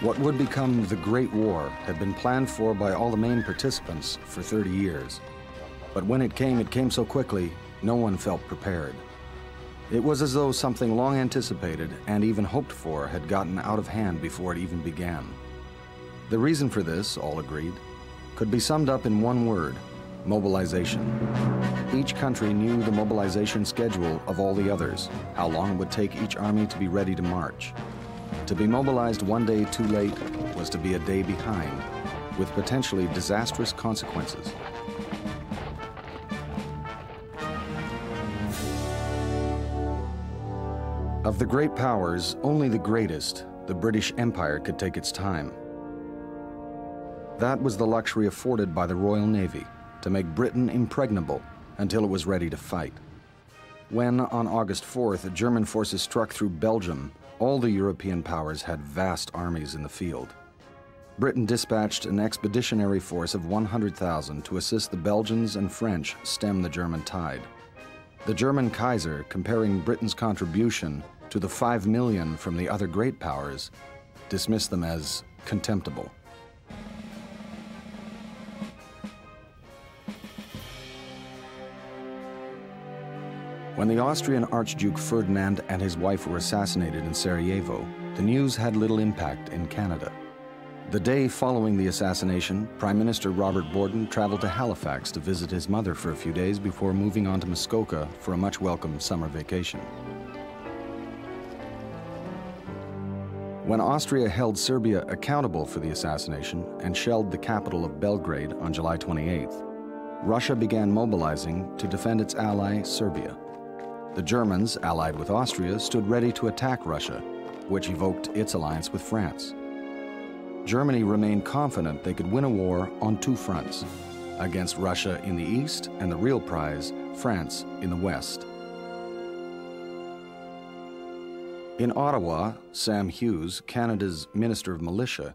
What would become the Great War had been planned for by all the main participants for 30 years. But when it came, it came so quickly, no one felt prepared. It was as though something long anticipated and even hoped for had gotten out of hand before it even began. The reason for this, all agreed, could be summed up in one word mobilization. Each country knew the mobilization schedule of all the others, how long it would take each army to be ready to march. To be mobilized one day too late was to be a day behind, with potentially disastrous consequences. Of the great powers, only the greatest, the British Empire, could take its time. That was the luxury afforded by the Royal Navy, to make Britain impregnable until it was ready to fight. When, on August 4th, German forces struck through Belgium, all the European powers had vast armies in the field. Britain dispatched an expeditionary force of 100,000 to assist the Belgians and French stem the German tide. The German Kaiser, comparing Britain's contribution to the 5 million from the other great powers, dismissed them as contemptible. When the Austrian Archduke Ferdinand and his wife were assassinated in Sarajevo, the news had little impact in Canada. The day following the assassination, Prime Minister Robert Borden traveled to Halifax to visit his mother for a few days before moving on to Muskoka for a much welcome summer vacation. When Austria held Serbia accountable for the assassination and shelled the capital of Belgrade on July 28th, Russia began mobilizing to defend its ally, Serbia. The Germans, allied with Austria, stood ready to attack Russia, which evoked its alliance with France. Germany remained confident they could win a war on two fronts, against Russia in the east and the real prize, France, in the west. In Ottawa, Sam Hughes, Canada's Minister of Militia,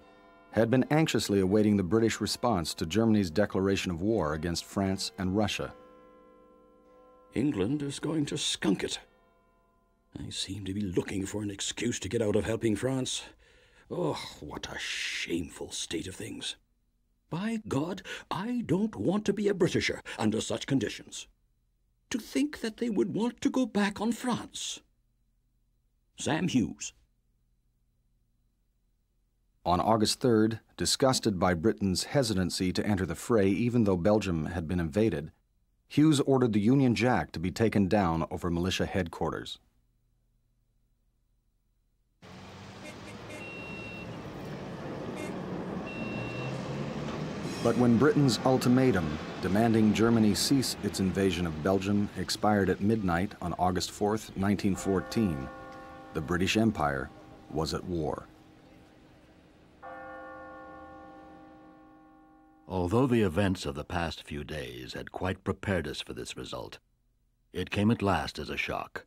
had been anxiously awaiting the British response to Germany's declaration of war against France and Russia. England is going to skunk it. I seem to be looking for an excuse to get out of helping France. Oh, what a shameful state of things. By God, I don't want to be a Britisher under such conditions. To think that they would want to go back on France. Sam Hughes. On August 3rd, disgusted by Britain's hesitancy to enter the fray even though Belgium had been invaded, Hughes ordered the Union Jack to be taken down over militia headquarters. But when Britain's ultimatum demanding Germany cease its invasion of Belgium expired at midnight on August 4, 1914, the British Empire was at war. Although the events of the past few days had quite prepared us for this result, it came at last as a shock.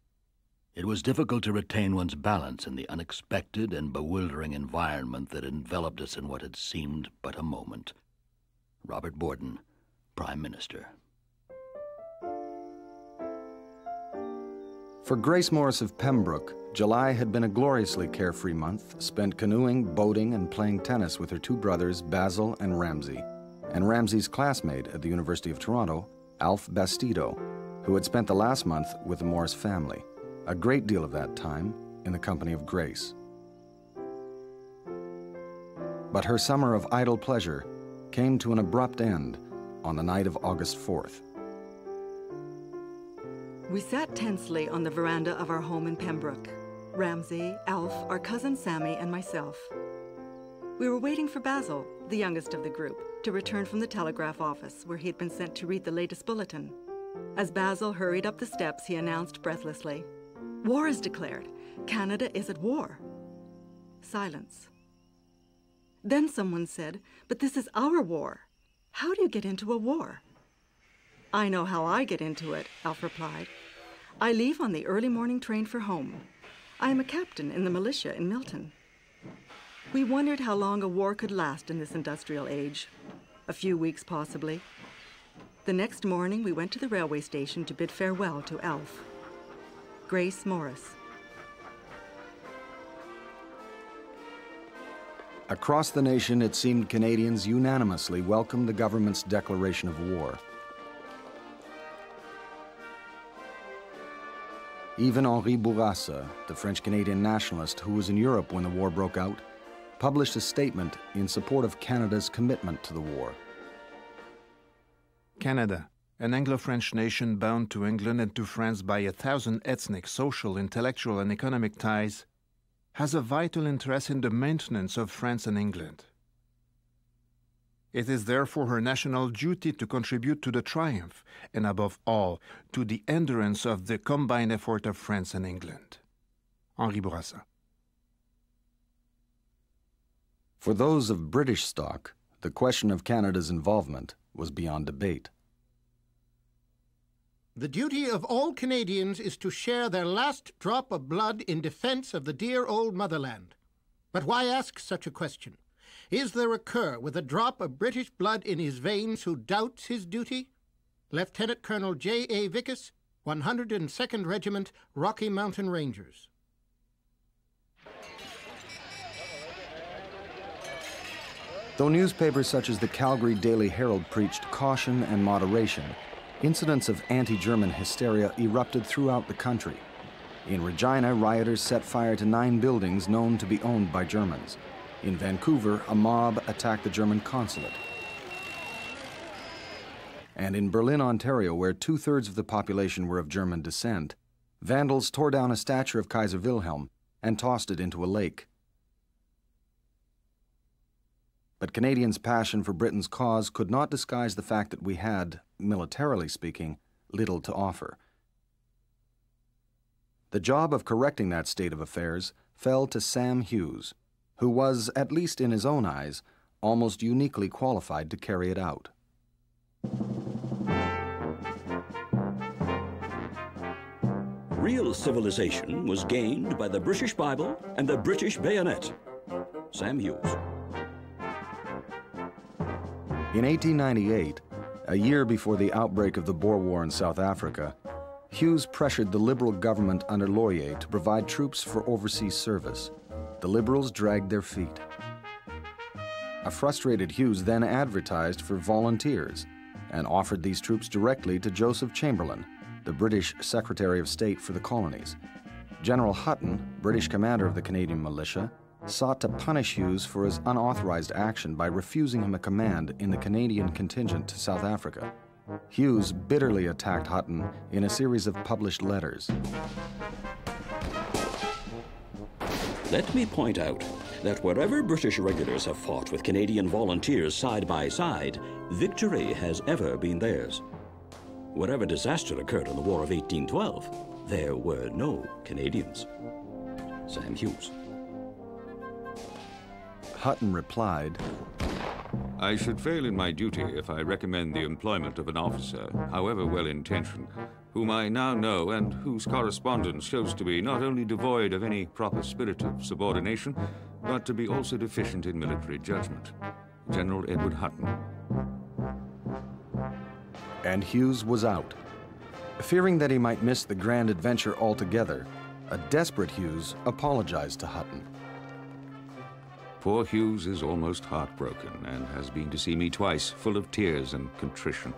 It was difficult to retain one's balance in the unexpected and bewildering environment that enveloped us in what had seemed but a moment. Robert Borden, Prime Minister. For Grace Morris of Pembroke, July had been a gloriously carefree month, spent canoeing, boating, and playing tennis with her two brothers, Basil and Ramsay and Ramsay's classmate at the University of Toronto, Alf Bastedo, who had spent the last month with the Morris family, a great deal of that time in the company of Grace. But her summer of idle pleasure came to an abrupt end on the night of August 4th. We sat tensely on the veranda of our home in Pembroke. Ramsay, Alf, our cousin Sammy, and myself. We were waiting for Basil, the youngest of the group, to return from the telegraph office, where he had been sent to read the latest bulletin. As Basil hurried up the steps, he announced breathlessly, War is declared. Canada is at war. Silence. Then someone said, But this is our war. How do you get into a war? I know how I get into it, Alf replied. I leave on the early morning train for home. I am a captain in the militia in Milton. We wondered how long a war could last in this industrial age. A few weeks, possibly. The next morning, we went to the railway station to bid farewell to Alf. Grace Morris. Across the nation, it seemed Canadians unanimously welcomed the government's declaration of war. Even Henri Bourassa, the French Canadian nationalist who was in Europe when the war broke out, published a statement in support of Canada's commitment to the war. Canada, an Anglo-French nation bound to England and to France by a thousand ethnic, social, intellectual and economic ties, has a vital interest in the maintenance of France and England. It is therefore her national duty to contribute to the triumph, and above all, to the endurance of the combined effort of France and England. Henri Bourassa. For those of British stock, the question of Canada's involvement was beyond debate. The duty of all Canadians is to share their last drop of blood in defense of the dear old motherland. But why ask such a question? Is there a cur with a drop of British blood in his veins who doubts his duty? Lieutenant Colonel J. A. Vickus, 102nd Regiment, Rocky Mountain Rangers. Though newspapers such as the Calgary Daily Herald preached caution and moderation, Incidents of anti-German hysteria erupted throughout the country. In Regina, rioters set fire to nine buildings known to be owned by Germans. In Vancouver, a mob attacked the German consulate. And in Berlin, Ontario, where two-thirds of the population were of German descent, vandals tore down a statue of Kaiser Wilhelm and tossed it into a lake. But Canadians' passion for Britain's cause could not disguise the fact that we had, militarily speaking, little to offer. The job of correcting that state of affairs fell to Sam Hughes, who was, at least in his own eyes, almost uniquely qualified to carry it out. Real civilization was gained by the British Bible and the British bayonet. Sam Hughes. In 1898, a year before the outbreak of the Boer War in South Africa, Hughes pressured the Liberal government under Laurier to provide troops for overseas service. The Liberals dragged their feet. A frustrated Hughes then advertised for volunteers and offered these troops directly to Joseph Chamberlain, the British Secretary of State for the colonies. General Hutton, British commander of the Canadian militia, sought to punish Hughes for his unauthorized action by refusing him a command in the Canadian contingent to South Africa. Hughes bitterly attacked Hutton in a series of published letters. Let me point out that wherever British regulars have fought with Canadian volunteers side by side, victory has ever been theirs. Wherever disaster occurred in the War of 1812, there were no Canadians. Sam Hughes. Hutton replied, I should fail in my duty if I recommend the employment of an officer, however well-intentioned, whom I now know and whose correspondence shows to be not only devoid of any proper spirit of subordination, but to be also deficient in military judgment. General Edward Hutton. And Hughes was out. Fearing that he might miss the grand adventure altogether, a desperate Hughes apologized to Hutton. Poor Hughes is almost heartbroken and has been to see me twice, full of tears and contrition.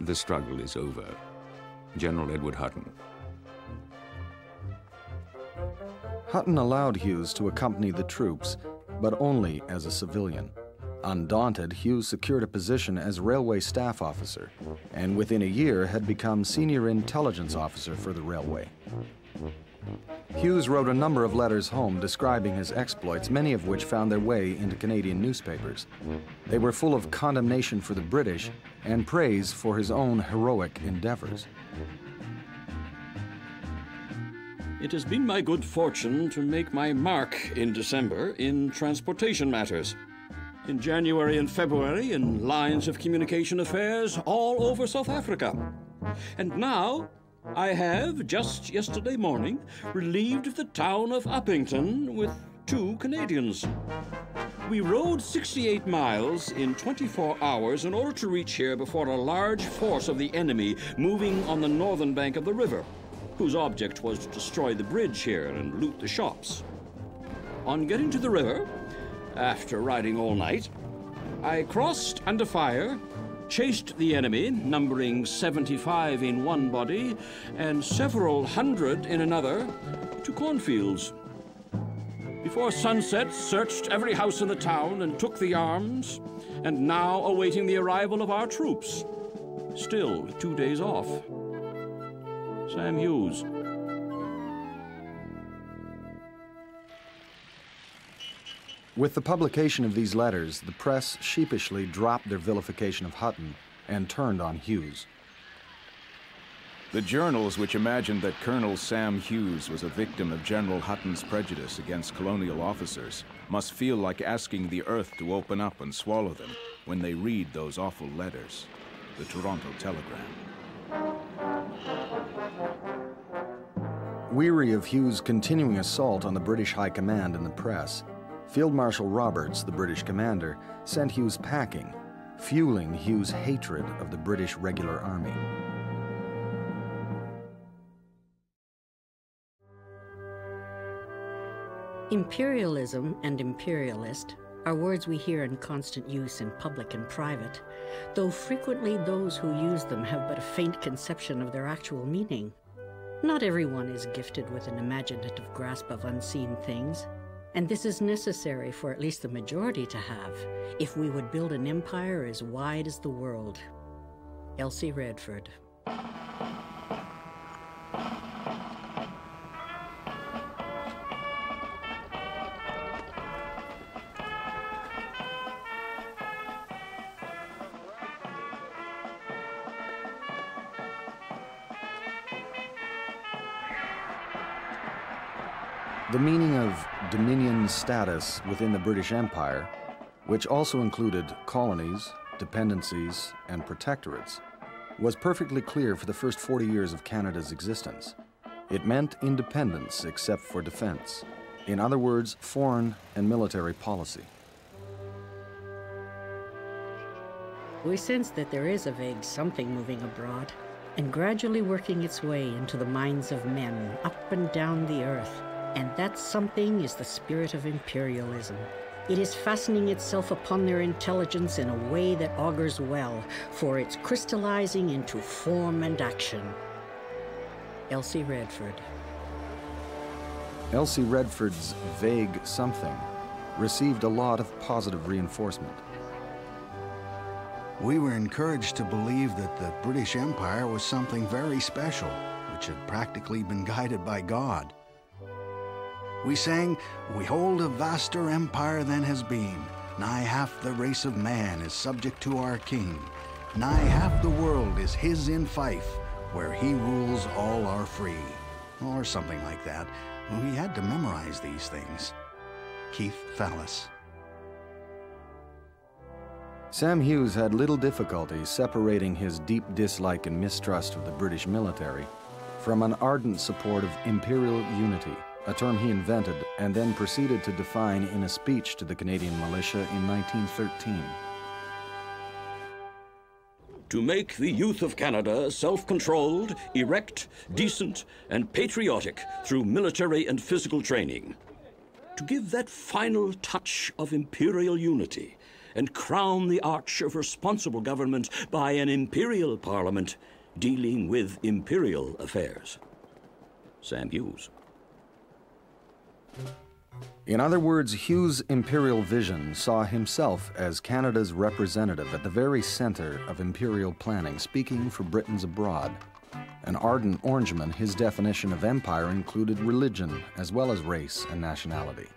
The struggle is over. General Edward Hutton. Hutton allowed Hughes to accompany the troops, but only as a civilian. Undaunted, Hughes secured a position as railway staff officer, and within a year had become senior intelligence officer for the railway. Hughes wrote a number of letters home describing his exploits, many of which found their way into Canadian newspapers. They were full of condemnation for the British and praise for his own heroic endeavors. It has been my good fortune to make my mark in December in transportation matters. In January and February in lines of communication affairs all over South Africa. And now I have, just yesterday morning, relieved the town of Upington with two Canadians. We rode 68 miles in 24 hours in order to reach here before a large force of the enemy moving on the northern bank of the river, whose object was to destroy the bridge here and loot the shops. On getting to the river, After riding all night, I crossed under fire, chased the enemy, numbering 75 in one body and several hundred in another, to cornfields. Before sunset, searched every house in the town and took the arms, and now awaiting the arrival of our troops. Still two days off. Sam Hughes. With the publication of these letters, the press sheepishly dropped their vilification of Hutton and turned on Hughes. The journals which imagined that Colonel Sam Hughes was a victim of General Hutton's prejudice against colonial officers must feel like asking the earth to open up and swallow them when they read those awful letters. The Toronto Telegram. Weary of Hughes' continuing assault on the British High Command and the press, Field Marshal Roberts, the British commander, sent Hughes packing, fueling Hughes' hatred of the British regular army. Imperialism and imperialist are words we hear in constant use in public and private, though frequently those who use them have but a faint conception of their actual meaning. Not everyone is gifted with an imaginative grasp of unseen things, and this is necessary for at least the majority to have if we would build an empire as wide as the world. Elsie Reford. Status within the British Empire, which also included colonies, dependencies, and protectorates, was perfectly clear for the first 40 years of Canada's existence. It meant independence except for defense. In other words, foreign and military policy. We sense that there is a vague something moving abroad and gradually working its way into the minds of men up and down the earth. And that something is the spirit of imperialism. It is fastening itself upon their intelligence in a way that augurs well, for it's crystallizing into form and action. Elsie Reford. Elsie Reford's vague something received a lot of positive reinforcement. We were encouraged to believe that the British Empire was something very special, which had practically been guided by God. We sang, We hold a vaster empire than has been. Nigh half the race of man is subject to our king. Nigh half the world is his in Fife, where he rules all are free. Or something like that. We had to memorize these things. Keith Fallis. Sam Hughes had little difficulty separating his deep dislike and mistrust of the British military from an ardent support of imperial unity a term he invented and then proceeded to define in a speech to the Canadian militia in 1913. To make the youth of Canada self controlled, erect, decent, and patriotic through military and physical training. To give that final touch of imperial unity and crown the arch of responsible government by an imperial parliament dealing with imperial affairs. Sam Hughes. In other words, Hughes' imperial vision saw himself as Canada's representative at the very center of imperial planning, speaking for Britons abroad. An ardent Orangeman, his definition of empire included religion as well as race and nationality.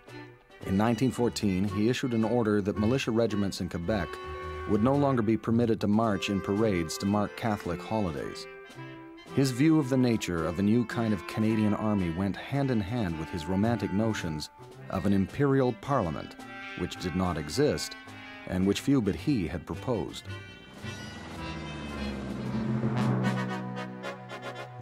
In 1914, he issued an order that militia regiments in Quebec would no longer be permitted to march in parades to mark Catholic holidays. His view of the nature of a new kind of Canadian army went hand in hand with his romantic notions of an imperial parliament, which did not exist, and which few but he had proposed.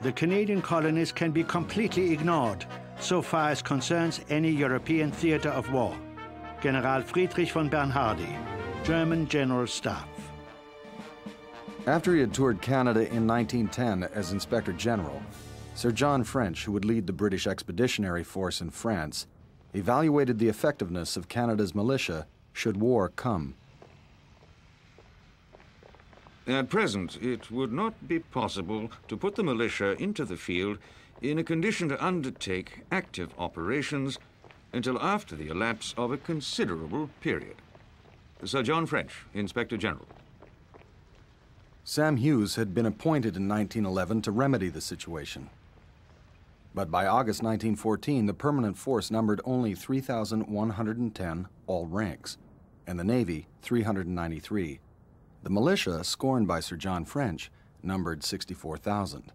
The Canadian colonies can be completely ignored so far as concerns any European theater of war. General Friedrich von Bernhardi, German General Staff. After he had toured Canada in 1910 as Inspector General, Sir John French, who would lead the British Expeditionary Force in France, evaluated the effectiveness of Canada's militia should war come. At present, it would not be possible to put the militia into the field in a condition to undertake active operations until after the elapse of a considerable period. Sir John French, Inspector General. Sam Hughes had been appointed in 1911 to remedy the situation. But by August 1914, the permanent force numbered only 3,110, all ranks, and the Navy 393. The militia, scorned by Sir John French, numbered 64,000.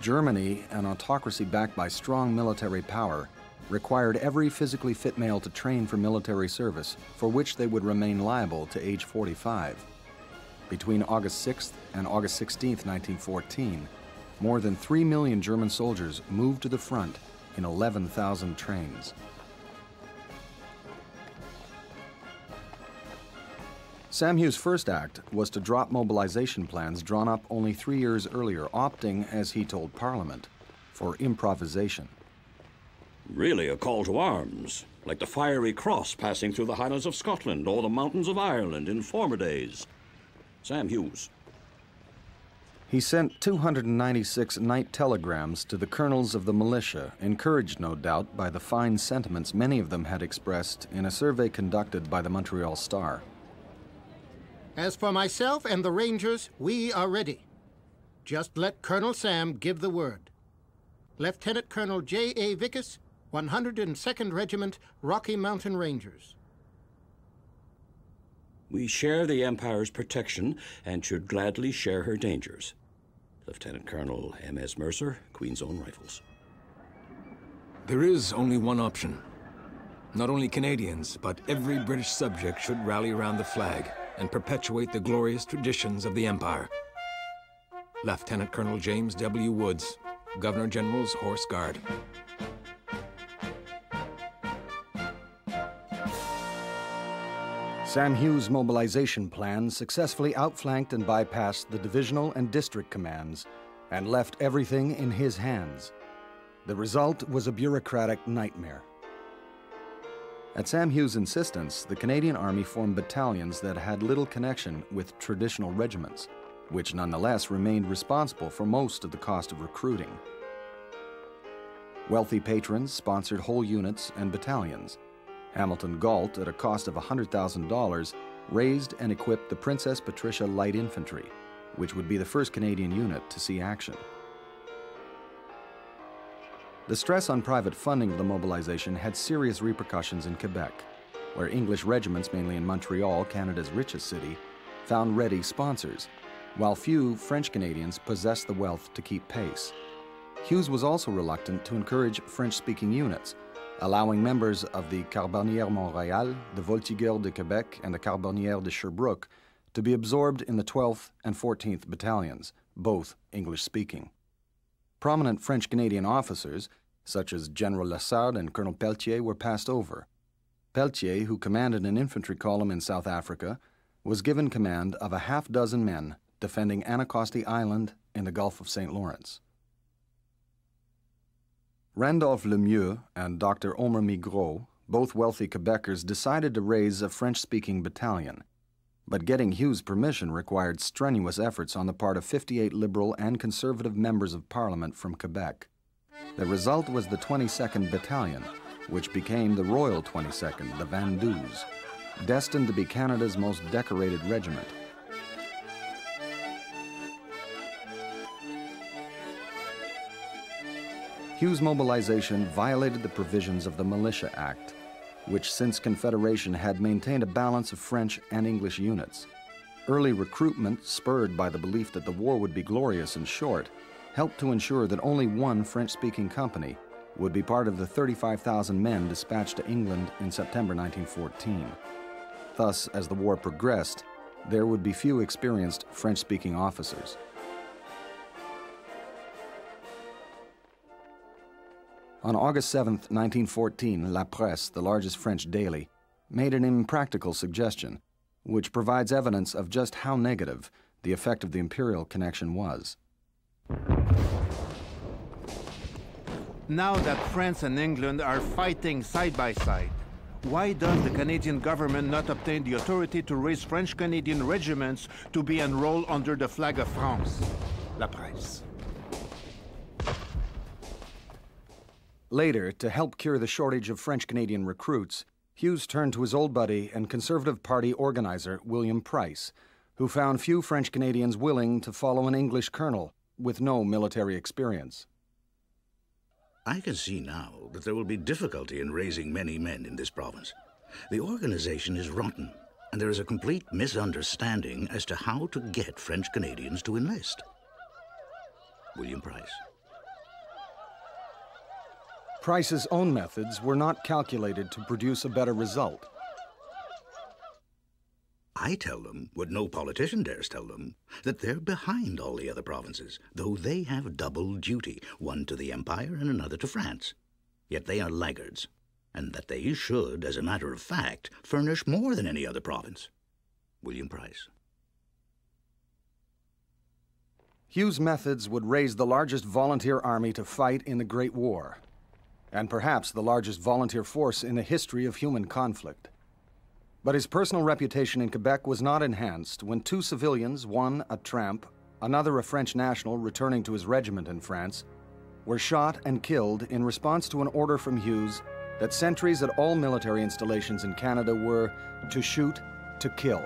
Germany, an autocracy backed by strong military power, required every physically fit male to train for military service, for which they would remain liable to age 45. Between August 6th and August 16th, 1914, more than 3 million German soldiers moved to the front in 11,000 trains. Sam Hughes' first act was to drop mobilization plans drawn up only three years earlier, opting, as he told Parliament, for improvisation. Really a call to arms, like the fiery cross passing through the Highlands of Scotland or the mountains of Ireland in former days. Sam Hughes. He sent 296 night telegrams to the colonels of the militia, encouraged, no doubt, by the fine sentiments many of them had expressed in a survey conducted by the Montreal Star. As for myself and the Rangers, we are ready. Just let Colonel Sam give the word. Lieutenant Colonel J.A. Vickus, 102nd Regiment, Rocky Mountain Rangers. We share the Empire's protection and should gladly share her dangers. Lieutenant Colonel M.S. Mercer, Queen's Own Rifles. There is only one option. Not only Canadians, but every British subject should rally around the flag and perpetuate the glorious traditions of the Empire. Lieutenant Colonel James W. Woods, Governor General's Horse Guard. Sam Hughes' mobilization plan successfully outflanked and bypassed the divisional and district commands and left everything in his hands. The result was a bureaucratic nightmare. At Sam Hughes' insistence, the Canadian Army formed battalions that had little connection with traditional regiments, which nonetheless remained responsible for most of the cost of recruiting. Wealthy patrons sponsored whole units and battalions. Hamilton Gault, at a cost of $100,000, raised and equipped the Princess Patricia Light Infantry, which would be the first Canadian unit to see action. The stress on private funding of the mobilization had serious repercussions in Quebec, where English regiments, mainly in Montreal, Canada's richest city, found ready sponsors, while few French Canadians possessed the wealth to keep pace. Hughes was also reluctant to encourage French speaking units, allowing members of the Carbonnière Montréal, the Voltigeurs de Quebec, and the Carbonnière de Sherbrooke to be absorbed in the 12th and 14th battalions, both English speaking. Prominent French Canadian officers, such as General Lessard and Colonel Pelletier, were passed over. Pelletier, who commanded an infantry column in South Africa, was given command of a half dozen men defending Anticosti Island in the Gulf of St. Lawrence. Randolph Lemieux and Dr. Omer Migros, both wealthy Quebecers, decided to raise a French speaking battalion but getting Hughes' permission required strenuous efforts on the part of 58 Liberal and Conservative members of Parliament from Quebec. The result was the 22nd Battalion, which became the Royal 22nd, the Van Doos, destined to be Canada's most decorated regiment. Hughes' mobilization violated the provisions of the Militia Act, which since Confederation had maintained a balance of French and English units. Early recruitment, spurred by the belief that the war would be glorious and short, helped to ensure that only one French speaking company would be part of the 35,000 men dispatched to England in September 1914. Thus, as the war progressed, there would be few experienced French speaking officers. On August 7, 1914, La Presse, the largest French daily, made an impractical suggestion, which provides evidence of just how negative the effect of the imperial connection was. Now that France and England are fighting side by side, why does the Canadian government not obtain the authority to raise French-Canadian regiments to be enrolled under the flag of France? La Presse. Later, to help cure the shortage of French-Canadian recruits, Hughes turned to his old buddy and Conservative Party organizer William Price, who found few French Canadians willing to follow an English colonel with no military experience. I can see now that there will be difficulty in raising many men in this province. The organization is rotten, and there is a complete misunderstanding as to how to get French Canadians to enlist. William Price. Price's own methods were not calculated to produce a better result. I tell them what no politician dares tell them that they're behind all the other provinces, though they have double duty, one to the Empire and another to France. Yet they are laggards, and that they should, as a matter of fact, furnish more than any other province. William Price. Hughes' methods would raise the largest volunteer army to fight in the Great War, and perhaps the largest volunteer force in the history of human conflict. But his personal reputation in Quebec was not enhanced when two civilians, one a tramp, another a French national returning to his regiment in France, were shot and killed in response to an order from Hughes that sentries at all military installations in Canada were to shoot, to kill.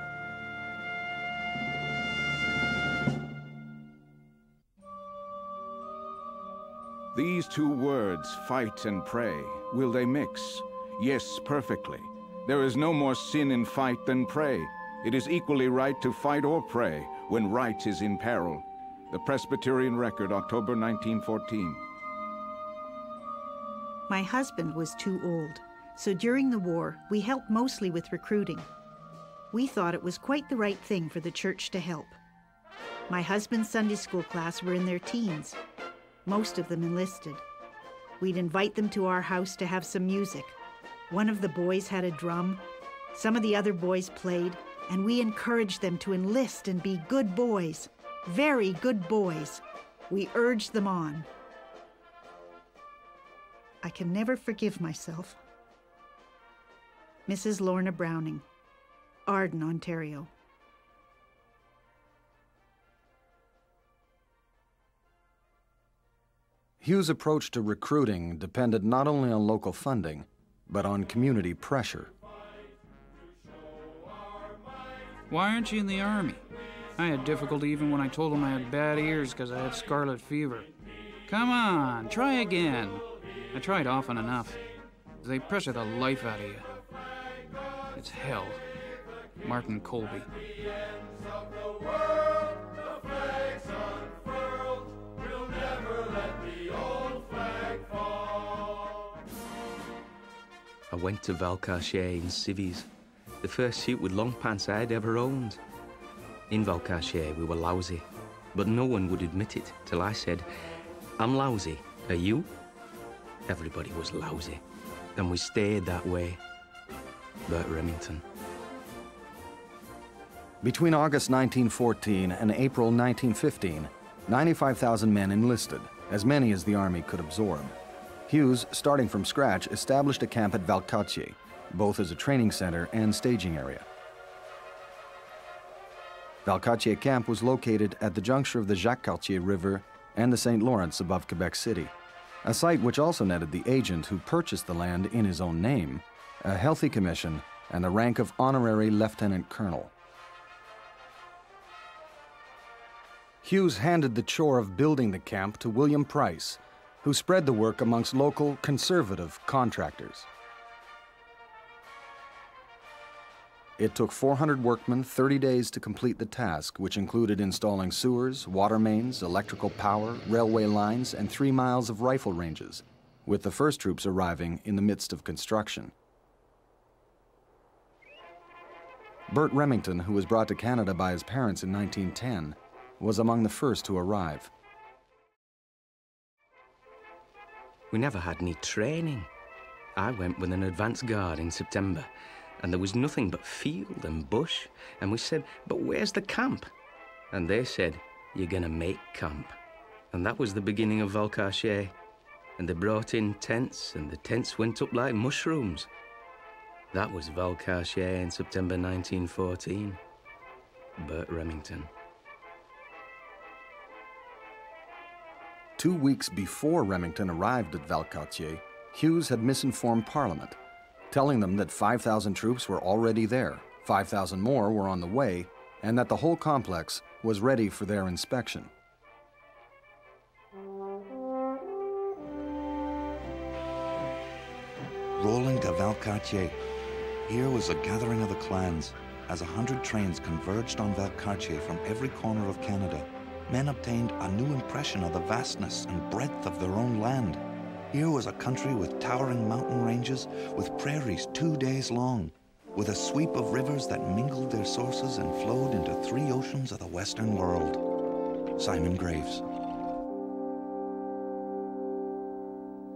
These two words, fight and pray, will they mix? Yes, perfectly. There is no more sin in fight than pray. It is equally right to fight or pray when right is in peril. The Presbyterian Record, October 1914. My husband was too old, so during the war, we helped mostly with recruiting. We thought it was quite the right thing for the church to help. My husband's Sunday school class were in their teens. Most of them enlisted. We'd invite them to our house to have some music, one of the boys had a drum, some of the other boys played, and we encouraged them to enlist and be good boys, very good boys. We urged them on. I can never forgive myself. Mrs. Lorna Browning, Arden, Ontario. Hughes' approach to recruiting depended not only on local funding, but on community pressure. Why aren't you in the army? I had difficulty even when I told them I had bad ears because I had scarlet fever. Come on, try again. I tried often enough. They pressure the life out of you. It's hell. Martin Colby. I went to Valcartier in civvies, the first suit with long pants I'd ever owned. In Valcartier, we were lousy, but no one would admit it till I said, I'm lousy, are you? Everybody was lousy, and we stayed that way. Burt Remington. Between August 1914 and April 1915, 95,000 men enlisted, as many as the Army could absorb. Hughes, starting from scratch, established a camp at Valcartier, both as a training center and staging area. Valcartier Camp was located at the juncture of the Jacques Cartier River and the St. Lawrence above Quebec City, a site which also netted the agent who purchased the land in his own name, a healthy commission, and the rank of honorary lieutenant colonel. Hughes handed the chore of building the camp to William Price, who spread the work amongst local conservative contractors. It took 400 workmen 30 days to complete the task, which included installing sewers, water mains, electrical power, railway lines, and three miles of rifle ranges, with the first troops arriving in the midst of construction. Burt Remington, who was brought to Canada by his parents in 1910, was among the first to arrive. We never had any training. I went with an advance guard in September, and there was nothing but field and bush. And we said, But where's the camp? And they said, You're going to make camp. And that was the beginning of Valcartier. And they brought in tents, and the tents went up like mushrooms. That was Valcartier in September 1914. Bert Remington. Two weeks before Remington arrived at Valcartier, Hughes had misinformed Parliament, telling them that 5,000 troops were already there, 5,000 more were on the way, and that the whole complex was ready for their inspection. Rolling to Valcartier. Here was a gathering of the clans. As a hundred trains converged on Valcartier from every corner of Canada, men obtained a new impression of the vastness and breadth of their own land. Here was a country with towering mountain ranges, with prairies two days long, with a sweep of rivers that mingled their sources and flowed into three oceans of the Western world. Simon Graves.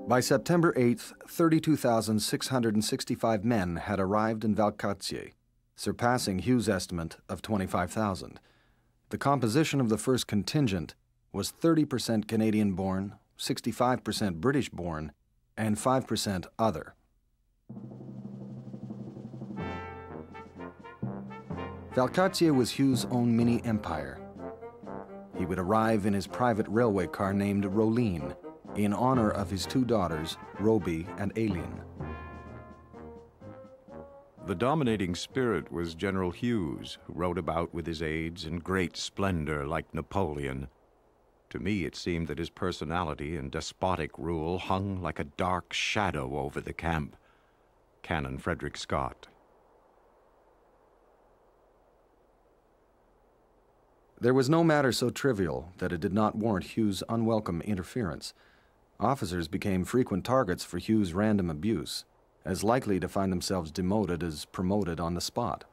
By September 8th, 32,665 men had arrived in Valcartier, surpassing Hughes' estimate of 25,000. The composition of the first contingent was 30% Canadian born, 65% British born, and 5% other. Valcartier was Hughes' own mini empire. He would arrive in his private railway car named Roline, in honor of his two daughters, Roby and Aileen. The dominating spirit was General Hughes, who rode about with his aides in great splendor like Napoleon. To me, it seemed that his personality and despotic rule hung like a dark shadow over the camp. Canon Frederick Scott. There was no matter so trivial that it did not warrant Hughes' unwelcome interference. Officers became frequent targets for Hughes' random abuse, as likely to find themselves demoted as promoted on the spot.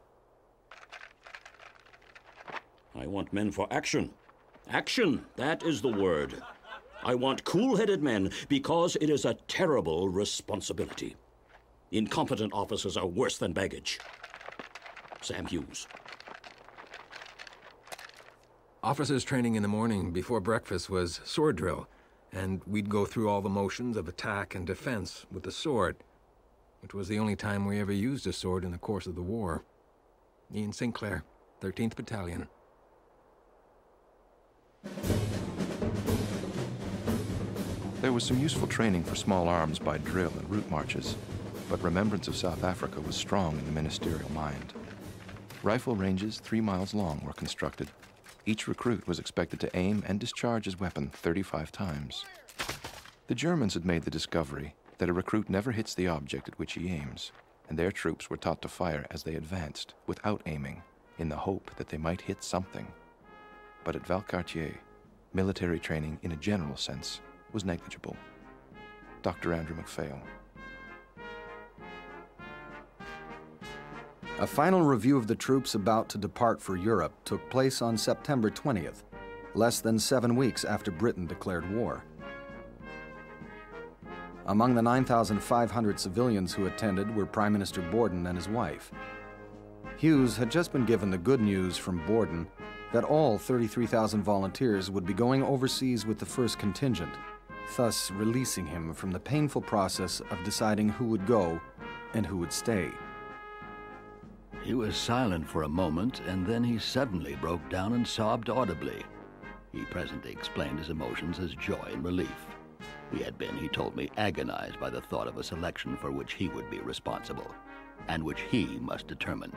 I want men for action. Action, that is the word. I want cool headed men because it is a terrible responsibility. Incompetent officers are worse than baggage. Sam Hughes. Officers' training in the morning before breakfast was sword drill and we'd go through all the motions of attack and defense with the sword, which was the only time we ever used a sword in the course of the war. Ian Sinclair, 13th Battalion. There was some useful training for small arms by drill and route marches, but remembrance of South Africa was strong in the ministerial mind. Rifle ranges three miles long were constructed each recruit was expected to aim and discharge his weapon 35 times. The Germans had made the discovery that a recruit never hits the object at which he aims, and their troops were taught to fire as they advanced, without aiming, in the hope that they might hit something. But at Valcartier, military training in a general sense was negligible. Dr. Andrew MacPhail. A final review of the troops about to depart for Europe took place on September 20th, less than seven weeks after Britain declared war. Among the 9,500 civilians who attended were Prime Minister Borden and his wife. Hughes had just been given the good news from Borden that all 33,000 volunteers would be going overseas with the first contingent, thus releasing him from the painful process of deciding who would go and who would stay. He was silent for a moment, and then he suddenly broke down and sobbed audibly. He presently explained his emotions as joy and relief. He had been, he told me, agonized by the thought of a selection for which he would be responsible, and which he must determine.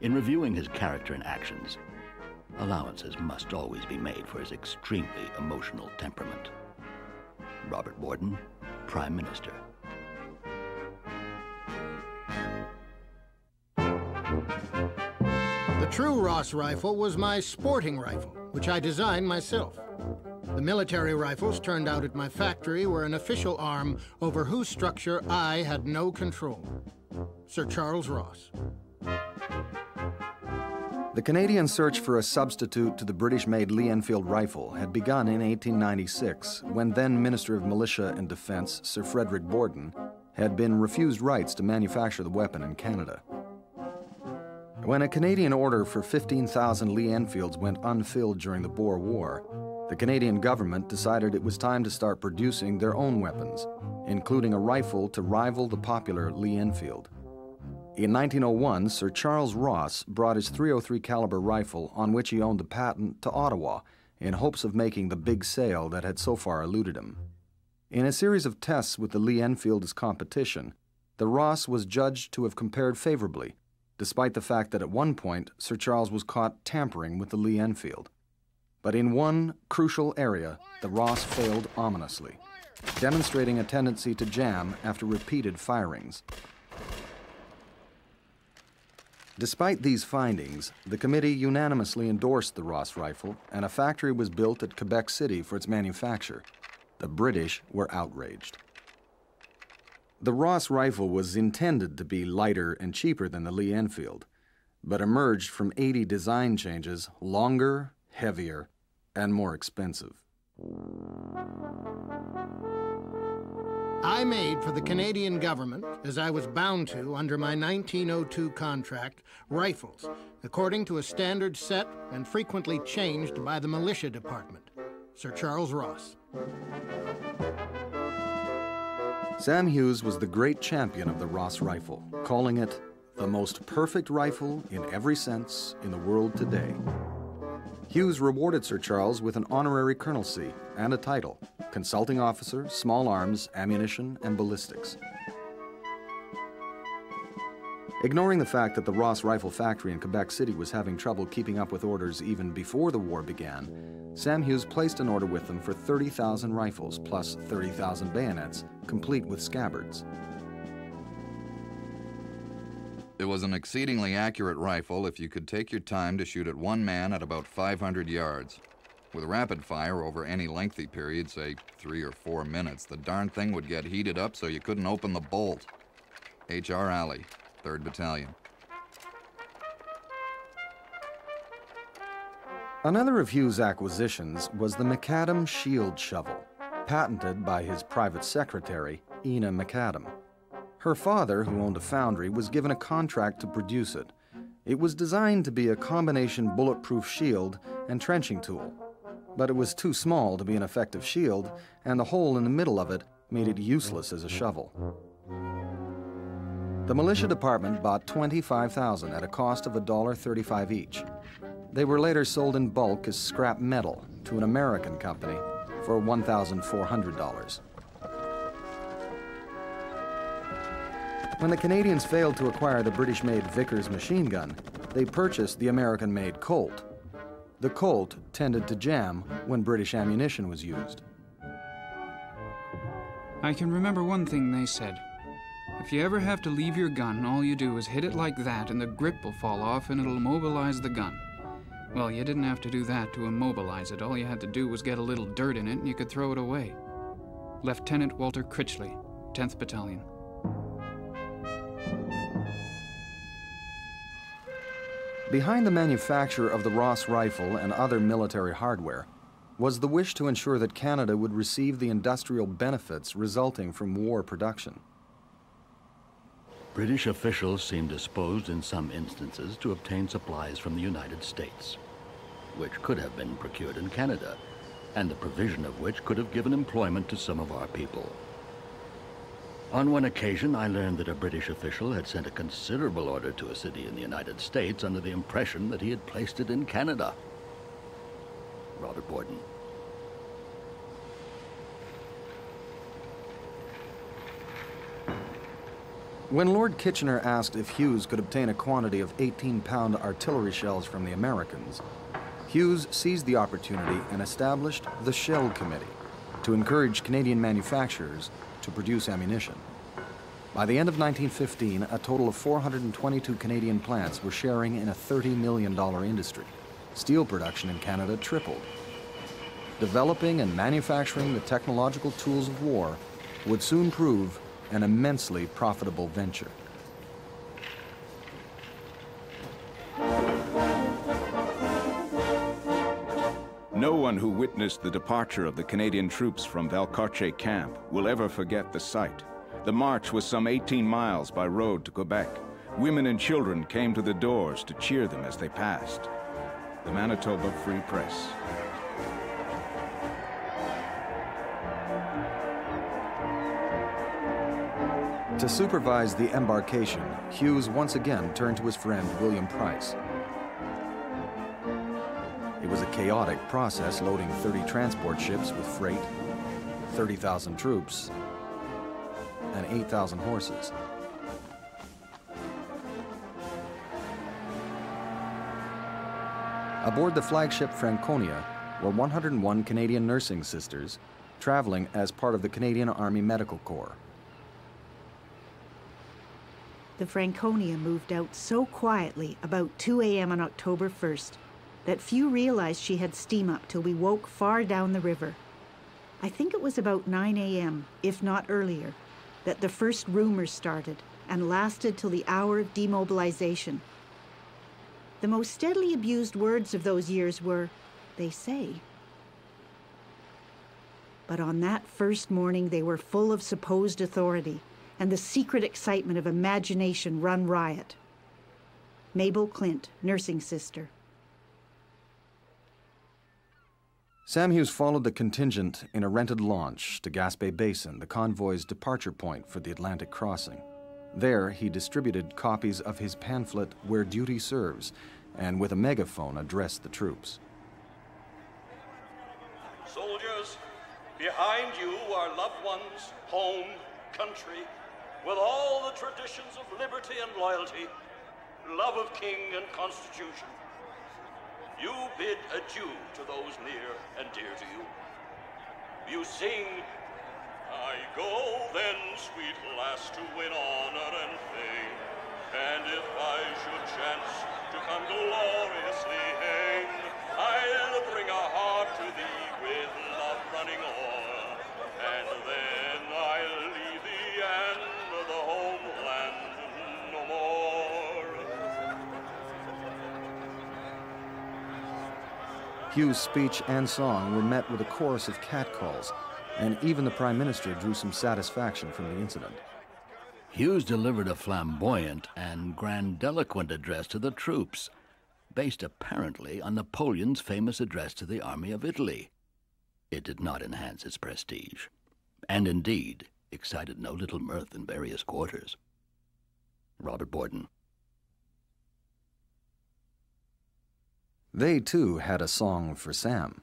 In reviewing his character and actions, allowances must always be made for his extremely emotional temperament. Robert Borden, Prime Minister. True Ross rifle was my sporting rifle, which I designed myself. The military rifles turned out at my factory were an official arm over whose structure I had no control. Sir Charles Ross. The Canadian search for a substitute to the British-made Lee Enfield rifle had begun in 1896, when then Minister of Militia and Defence, Sir Frederick Borden, had been refused rights to manufacture the weapon in Canada. When a Canadian order for 15,000 Lee Enfields went unfilled during the Boer War, the Canadian government decided it was time to start producing their own weapons, including a rifle to rival the popular Lee Enfield. In 1901, Sir Charles Ross brought his 303 caliber rifle on which he owned the patent to Ottawa in hopes of making the big sale that had so far eluded him. In a series of tests with the Lee Enfield as competition, the Ross was judged to have compared favorably, despite the fact that at one point Sir Charles was caught tampering with the Lee Enfield. But in one crucial area, the Ross failed ominously, demonstrating a tendency to jam after repeated firings. Despite these findings, the committee unanimously endorsed the Ross rifle, and a factory was built at Quebec City for its manufacture. The British were outraged. The Ross rifle was intended to be lighter and cheaper than the Lee Enfield, but emerged from 80 design changes longer, heavier, and more expensive. I made for the Canadian government, as I was bound to under my 1902 contract, rifles, according to a standard set and frequently changed by the militia department. Sir Charles Ross. Sam Hughes was the great champion of the Ross rifle, calling it the most perfect rifle in every sense in the world today. Hughes rewarded Sir Charles with an honorary colonelcy and a title consulting officer, small arms, ammunition, and ballistics. Ignoring the fact that the Ross Rifle Factory in Quebec City was having trouble keeping up with orders even before the war began, Sam Hughes placed an order with them for 30,000 rifles plus 30,000 bayonets, complete with scabbards. It was an exceedingly accurate rifle if you could take your time to shoot at one man at about 500 yards. With rapid fire over any lengthy period, say three or four minutes, the darn thing would get heated up so you couldn't open the bolt. H.R. Alley, 3rd Battalion. Another of Hughes' acquisitions was the McAdam Shield Shovel, patented by his private secretary, Ena McAdam. Her father, who owned a foundry, was given a contract to produce it. It was designed to be a combination bulletproof shield and trenching tool. But it was too small to be an effective shield, and the hole in the middle of it made it useless as a shovel. The militia department bought 25,000 at a cost of $1.35 each. They were later sold in bulk as scrap metal to an American company for $1,400. When the Canadians failed to acquire the British-made Vickers machine gun, they purchased the American-made Colt. The Colt tended to jam when British ammunition was used. I can remember one thing they said. If you ever have to leave your gun, all you do is hit it like that and the grip will fall off and it'll immobilize the gun. Well, you didn't have to do that to immobilize it. All you had to do was get a little dirt in it and you could throw it away. Lieutenant Walter Critchley, 10th Battalion. Behind the manufacture of the Ross rifle and other military hardware was the wish to ensure that Canada would receive the industrial benefits resulting from war production. British officials seemed disposed in some instances to obtain supplies from the United States, which could have been procured in Canada, and the provision of which could have given employment to some of our people. On one occasion, I learned that a British official had sent a considerable order to a city in the United States under the impression that he had placed it in Canada. Robert Borden. When Lord Kitchener asked if Hughes could obtain a quantity of 18-pound artillery shells from the Americans, Hughes seized the opportunity and established the Shell Committee to encourage Canadian manufacturers to produce ammunition. By the end of 1915, a total of 422 Canadian plants were sharing in a $30 million industry. Steel production in Canada tripled. Developing and manufacturing the technological tools of war would soon prove an immensely profitable venture. No one who witnessed the departure of the Canadian troops from Valcartier camp will ever forget the sight. The march was some 18 miles by road to Quebec. Women and children came to the doors to cheer them as they passed. The Manitoba Free Press. To supervise the embarkation, Hughes once again turned to his friend William Price. It was a chaotic process loading 30 transport ships with freight, 30,000 troops, and 8,000 horses. Aboard the flagship Franconia were 101 Canadian nursing sisters traveling as part of the Canadian Army Medical Corps. The Franconia moved out so quietly about 2 a.m. on October 1st that few realized she had steam up till we woke far down the river. I think it was about 9 a.m., if not earlier, that the first rumors started and lasted till the hour of demobilization. The most steadily abused words of those years were, they say. But on that first morning, they were full of supposed authority and the secret excitement of imagination run riot. Mabel Clint, nursing sister. Sam Hughes followed the contingent in a rented launch to Gaspé Basin, the convoy's departure point for the Atlantic crossing. There, he distributed copies of his pamphlet, Where Duty Serves, and with a megaphone addressed the troops. Soldiers, behind you are loved ones, home, country, with all the traditions of liberty and loyalty, love of king and constitution. You bid adieu to those near and dear to you. You sing, I go then, sweet lass, to win honor and fame. And if I should chance to come gloriously hame, I'll bring a heart to thee with love running o'er. And then Hughes' speech and song were met with a chorus of catcalls, and even the Prime Minister drew some satisfaction from the incident. Hughes delivered a flamboyant and grandiloquent address to the troops, based apparently on Napoleon's famous address to the Army of Italy. It did not enhance its prestige, and indeed excited no little mirth in various quarters. Robert Borden. They too had a song for Sam.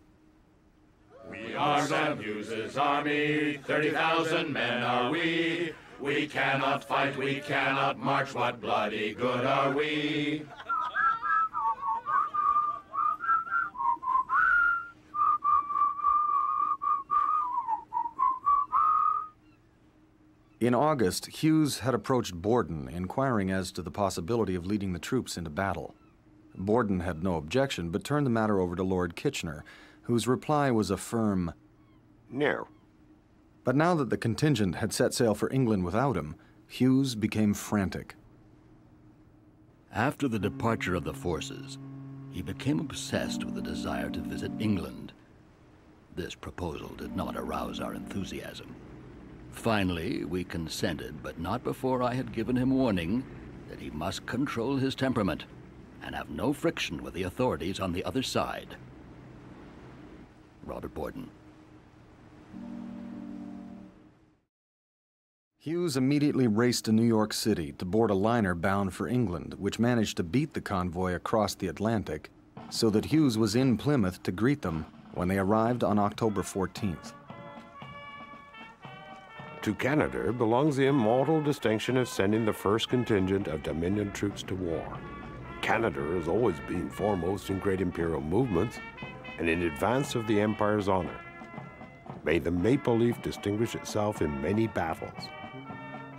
We are Sam Hughes's army, 30,000 men are we. We cannot fight, we cannot march, what bloody good are we? In August, Hughes had approached Borden, inquiring as to the possibility of leading the troops into battle. Borden had no objection, but turned the matter over to Lord Kitchener, whose reply was a firm no. But now that the contingent had set sail for England without him, Hughes became frantic. After the departure of the forces, he became obsessed with the desire to visit England. This proposal did not arouse our enthusiasm. Finally, we consented, but not before I had given him warning that he must control his temperament and have no friction with the authorities on the other side. Robert Borden. Hughes immediately raced to New York City to board a liner bound for England, which managed to beat the convoy across the Atlantic, so that Hughes was in Plymouth to greet them when they arrived on October 14th. To Canada belongs the immortal distinction of sending the first contingent of Dominion troops to war. Canada has always been foremost in great imperial movements and in advance of the Empire's honor. May the maple leaf distinguish itself in many battles.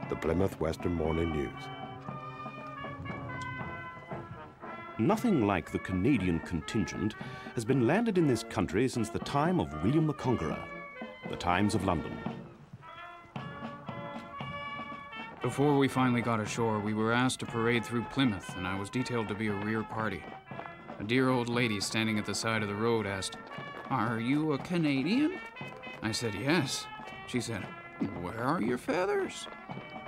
The Plymouth Western Morning News. Nothing like the Canadian contingent has been landed in this country since the time of William the Conqueror, the times of London. Before we finally got ashore, we were asked to parade through Plymouth, and I was detailed to be a rear party. A dear old lady standing at the side of the road asked, Are you a Canadian? I said, Yes. She said, Where are your feathers?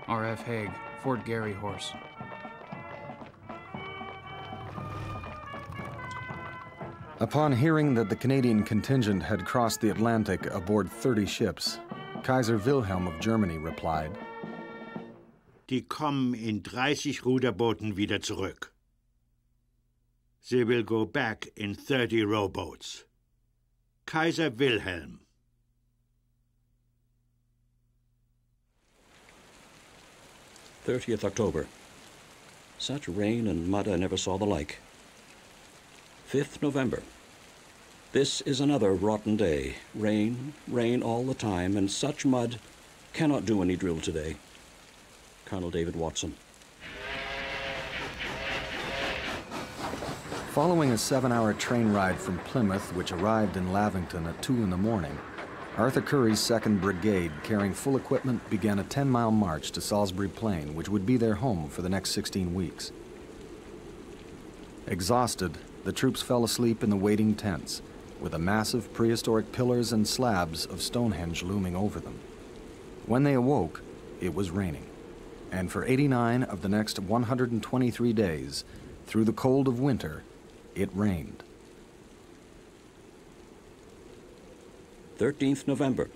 R.F. Haig, Fort Garry Horse. Upon hearing that the Canadian contingent had crossed the Atlantic aboard 30 ships, Kaiser Wilhelm of Germany replied, Die kommen in 30 Ruderbooten wieder zurück. They will go back in 30 rowboats. Kaiser Wilhelm. Thirtieth October. Such rain and mud I never saw the like. 5th November. This is another rotten day. Rain, rain all the time, and such mud. Cannot do any drill today. Colonel David Watson. Following a seven hour train ride from Plymouth, which arrived in Lavington at 2 in the morning, Arthur Currie's 2nd Brigade, carrying full equipment, began a 10 mile march to Salisbury Plain, which would be their home for the next 16 weeks. Exhausted, the troops fell asleep in the waiting tents, with the massive prehistoric pillars and slabs of Stonehenge looming over them. When they awoke, it was raining. And for 89 of the next 123 days, through the cold of winter, it rained. 13th November.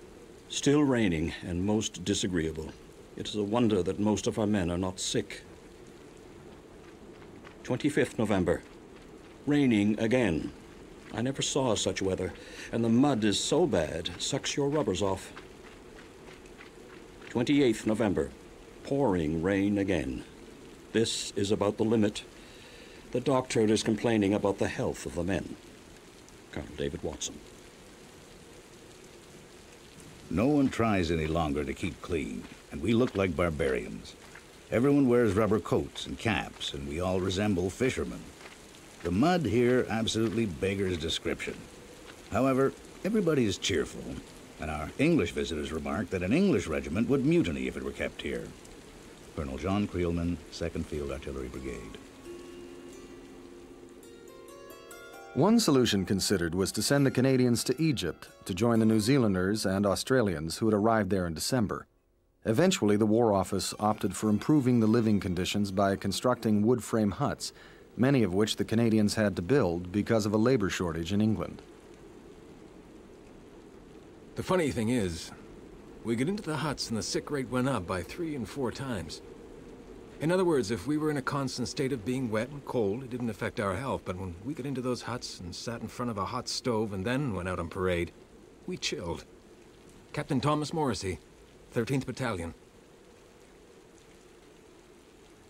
Still raining and most disagreeable. It is a wonder that most of our men are not sick. 25th November. Raining again. I never saw such weather, and the mud is so bad, sucks your rubbers off. 28th November. Pouring rain again. This is about the limit. The doctor is complaining about the health of the men. Colonel David Watson. No one tries any longer to keep clean, and we look like barbarians. Everyone wears rubber coats and caps, and we all resemble fishermen. The mud here absolutely beggars description. However, everybody is cheerful, and our English visitors remark that an English regiment would mutiny if it were kept here. Colonel John Creelman, 2nd Field Artillery Brigade. One solution considered was to send the Canadians to Egypt to join the New Zealanders and Australians who had arrived there in December. Eventually, the War Office opted for improving the living conditions by constructing wood frame huts, many of which the Canadians had to build because of a labor shortage in England. The funny thing is, we get into the huts and the sick rate went up by three and four times. In other words, if we were in a constant state of being wet and cold, it didn't affect our health. But when we got into those huts and sat in front of a hot stove and then went out on parade, we chilled. Captain Thomas Morrissey, 13th Battalion.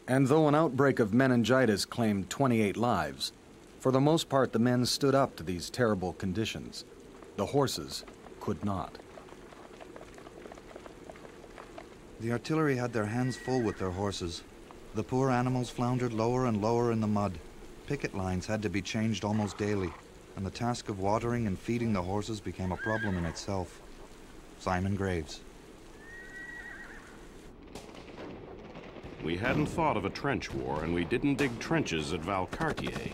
And though an outbreak of meningitis claimed 28 lives, for the most part the men stood up to these terrible conditions. The horses could not. The artillery had their hands full with their horses. The poor animals floundered lower and lower in the mud. Picket lines had to be changed almost daily, and the task of watering and feeding the horses became a problem in itself. Simon Graves. We hadn't thought of a trench war, and we didn't dig trenches at Valcartier.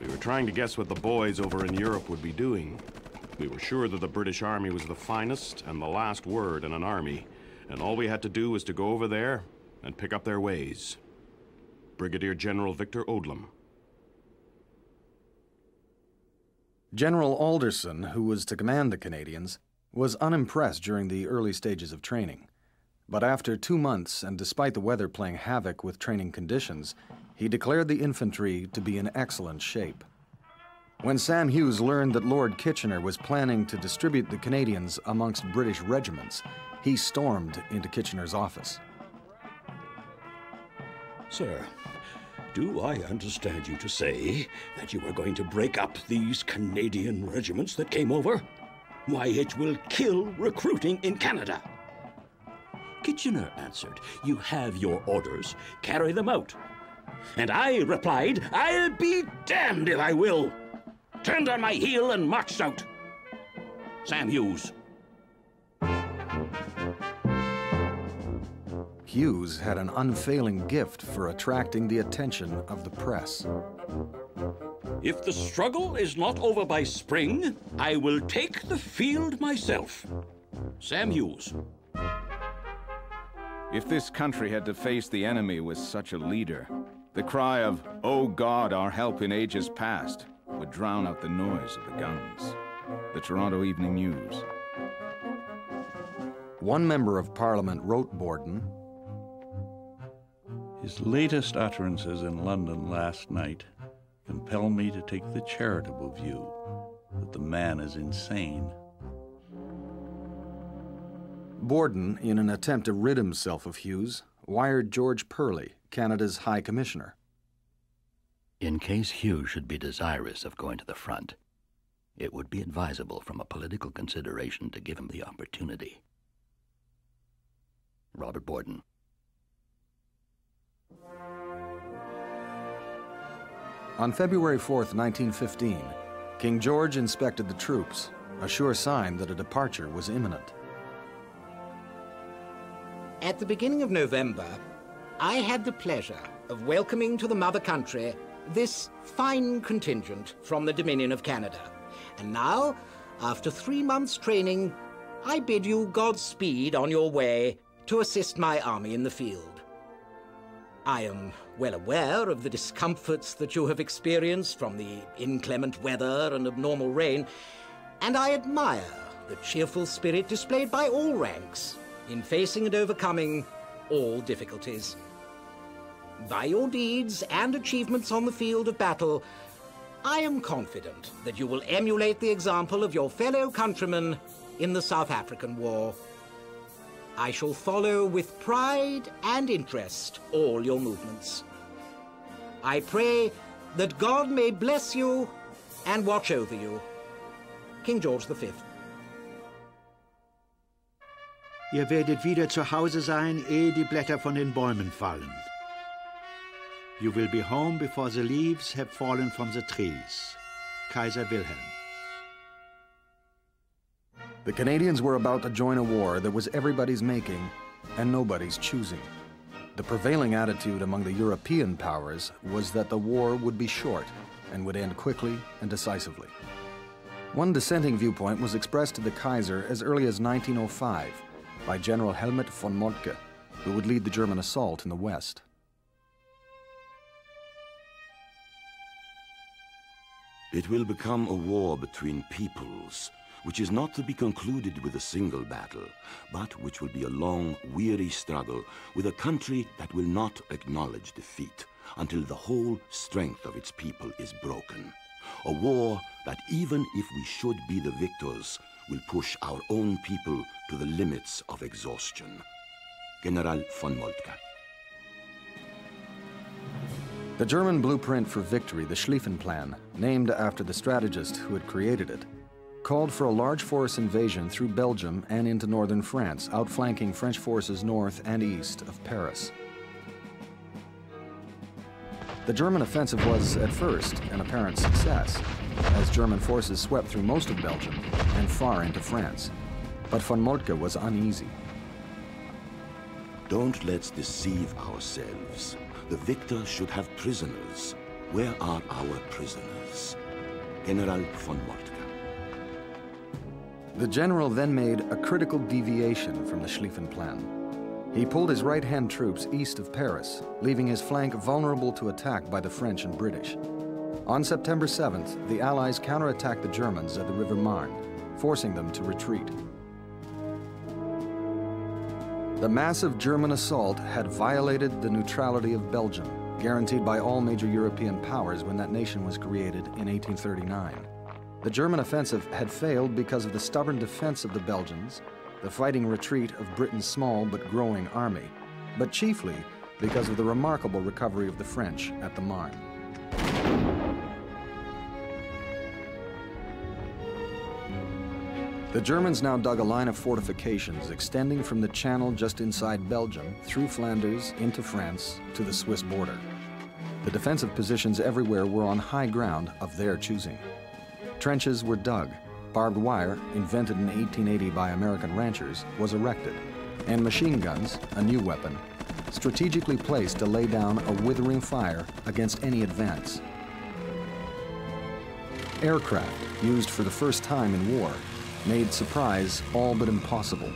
We were trying to guess what the boys over in Europe would be doing. We were sure that the British Army was the finest and the last word in an army, and all we had to do was to go over there and pick up their ways. Brigadier General Victor Odlum. General Alderson, who was to command the Canadians, was unimpressed during the early stages of training. But after two months, and despite the weather playing havoc with training conditions, he declared the infantry to be in excellent shape. When Sam Hughes learned that Lord Kitchener was planning to distribute the Canadians amongst British regiments, he stormed into Kitchener's office. Sir, do I understand you to say that you are going to break up these Canadian regiments that came over? Why, it will kill recruiting in Canada. Kitchener answered, You have your orders, carry them out. And I replied, I'll be damned if I will. Turned on my heel and marched out. Sam Hughes. Hughes had an unfailing gift for attracting the attention of the press. If the struggle is not over by spring, I will take the field myself. Sam Hughes. If this country had to face the enemy with such a leader, the cry of, Oh God, our help in ages past, would drown out the noise of the guns. The Toronto Evening News. One member of Parliament wrote Borden His latest utterances in London last night compel me to take the charitable view that the man is insane. Borden, in an attempt to rid himself of Hughes, wired George Perley, Canada's High Commissioner. In case Hugh should be desirous of going to the front, it would be advisable from a political consideration to give him the opportunity. Robert Borden. On February 4, 1915, King George inspected the troops, a sure sign that a departure was imminent. At the beginning of November, I had the pleasure of welcoming to the mother country this fine contingent from the Dominion of Canada. And now, after three months' training, I bid you Godspeed on your way to assist my army in the field. I am well aware of the discomforts that you have experienced from the inclement weather and abnormal rain, and I admire the cheerful spirit displayed by all ranks in facing and overcoming all difficulties. By your deeds and achievements on the field of battle, I am confident that you will emulate the example of your fellow countrymen in the South African War. I shall follow with pride and interest all your movements. I pray that God may bless you and watch over you. King George V. Ihr werdet wieder zu Hause sein, ehe die Blätter von den Bäumen fallen. You will be home before the leaves have fallen from the trees. Kaiser Wilhelm. The Canadians were about to join a war that was everybody's making and nobody's choosing. The prevailing attitude among the European powers was that the war would be short and would end quickly and decisively. One dissenting viewpoint was expressed to the Kaiser as early as 1905 by General Helmut von Moltke, who would lead the German assault in the West. It will become a war between peoples, which is not to be concluded with a single battle, but which will be a long, weary struggle with a country that will not acknowledge defeat until the whole strength of its people is broken. A war that even if we should be the victors, will push our own people to the limits of exhaustion. General von Moltke. The German blueprint for victory, the Schlieffen Plan, named after the strategist who had created it, called for a large force invasion through Belgium and into northern France, outflanking French forces north and east of Paris. The German offensive was, at first, an apparent success, as German forces swept through most of Belgium and far into France. But von Moltke was uneasy. Don't let's deceive ourselves. The victor should have prisoners. Where are our prisoners? General von Moltke. The general then made a critical deviation from the Schlieffen Plan. He pulled his right-hand troops east of Paris, leaving his flank vulnerable to attack by the French and British. On September 7th, the Allies counterattacked the Germans at the River Marne, forcing them to retreat. The massive German assault had violated the neutrality of Belgium, guaranteed by all major European powers when that nation was created in 1839. The German offensive had failed because of the stubborn defense of the Belgians, the fighting retreat of Britain's small but growing army, but chiefly because of the remarkable recovery of the French at the Marne. The Germans now dug a line of fortifications extending from the channel just inside Belgium, through Flanders, into France, to the Swiss border. The defensive positions everywhere were on high ground of their choosing. Trenches were dug, barbed wire, invented in 1880 by American ranchers, was erected, and machine guns, a new weapon, strategically placed to lay down a withering fire against any advance. Aircraft, used for the first time in war, made surprise all but impossible.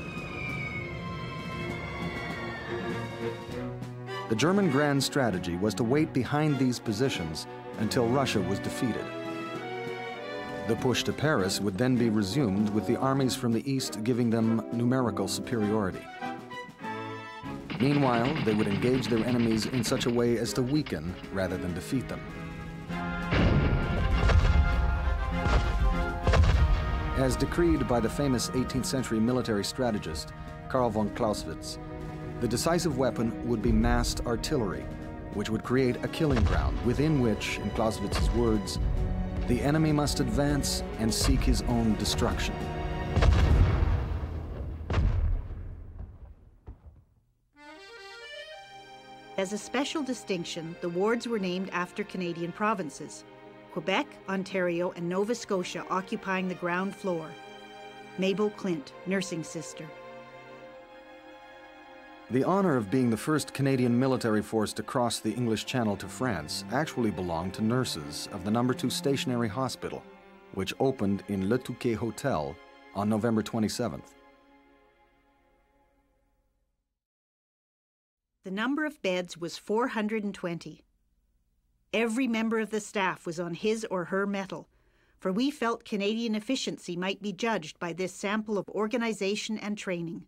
The German grand strategy was to wait behind these positions until Russia was defeated. The push to Paris would then be resumed with the armies from the east giving them numerical superiority. Meanwhile, they would engage their enemies in such a way as to weaken rather than defeat them. As decreed by the famous 18th century military strategist Karl von Clausewitz, the decisive weapon would be massed artillery, which would create a killing ground within which, in Clausewitz's words, the enemy must advance and seek his own destruction. As a special distinction, the wards were named after Canadian provinces. Quebec, Ontario, and Nova Scotia occupying the ground floor. Mabel Clint, nursing sister. The honor of being the first Canadian military force to cross the English Channel to France actually belonged to nurses of the number 2 stationary hospital, which opened in Le Touquet Hotel on November 27th. The number of beds was 420. Every member of the staff was on his or her mettle, for we felt Canadian efficiency might be judged by this sample of organization and training.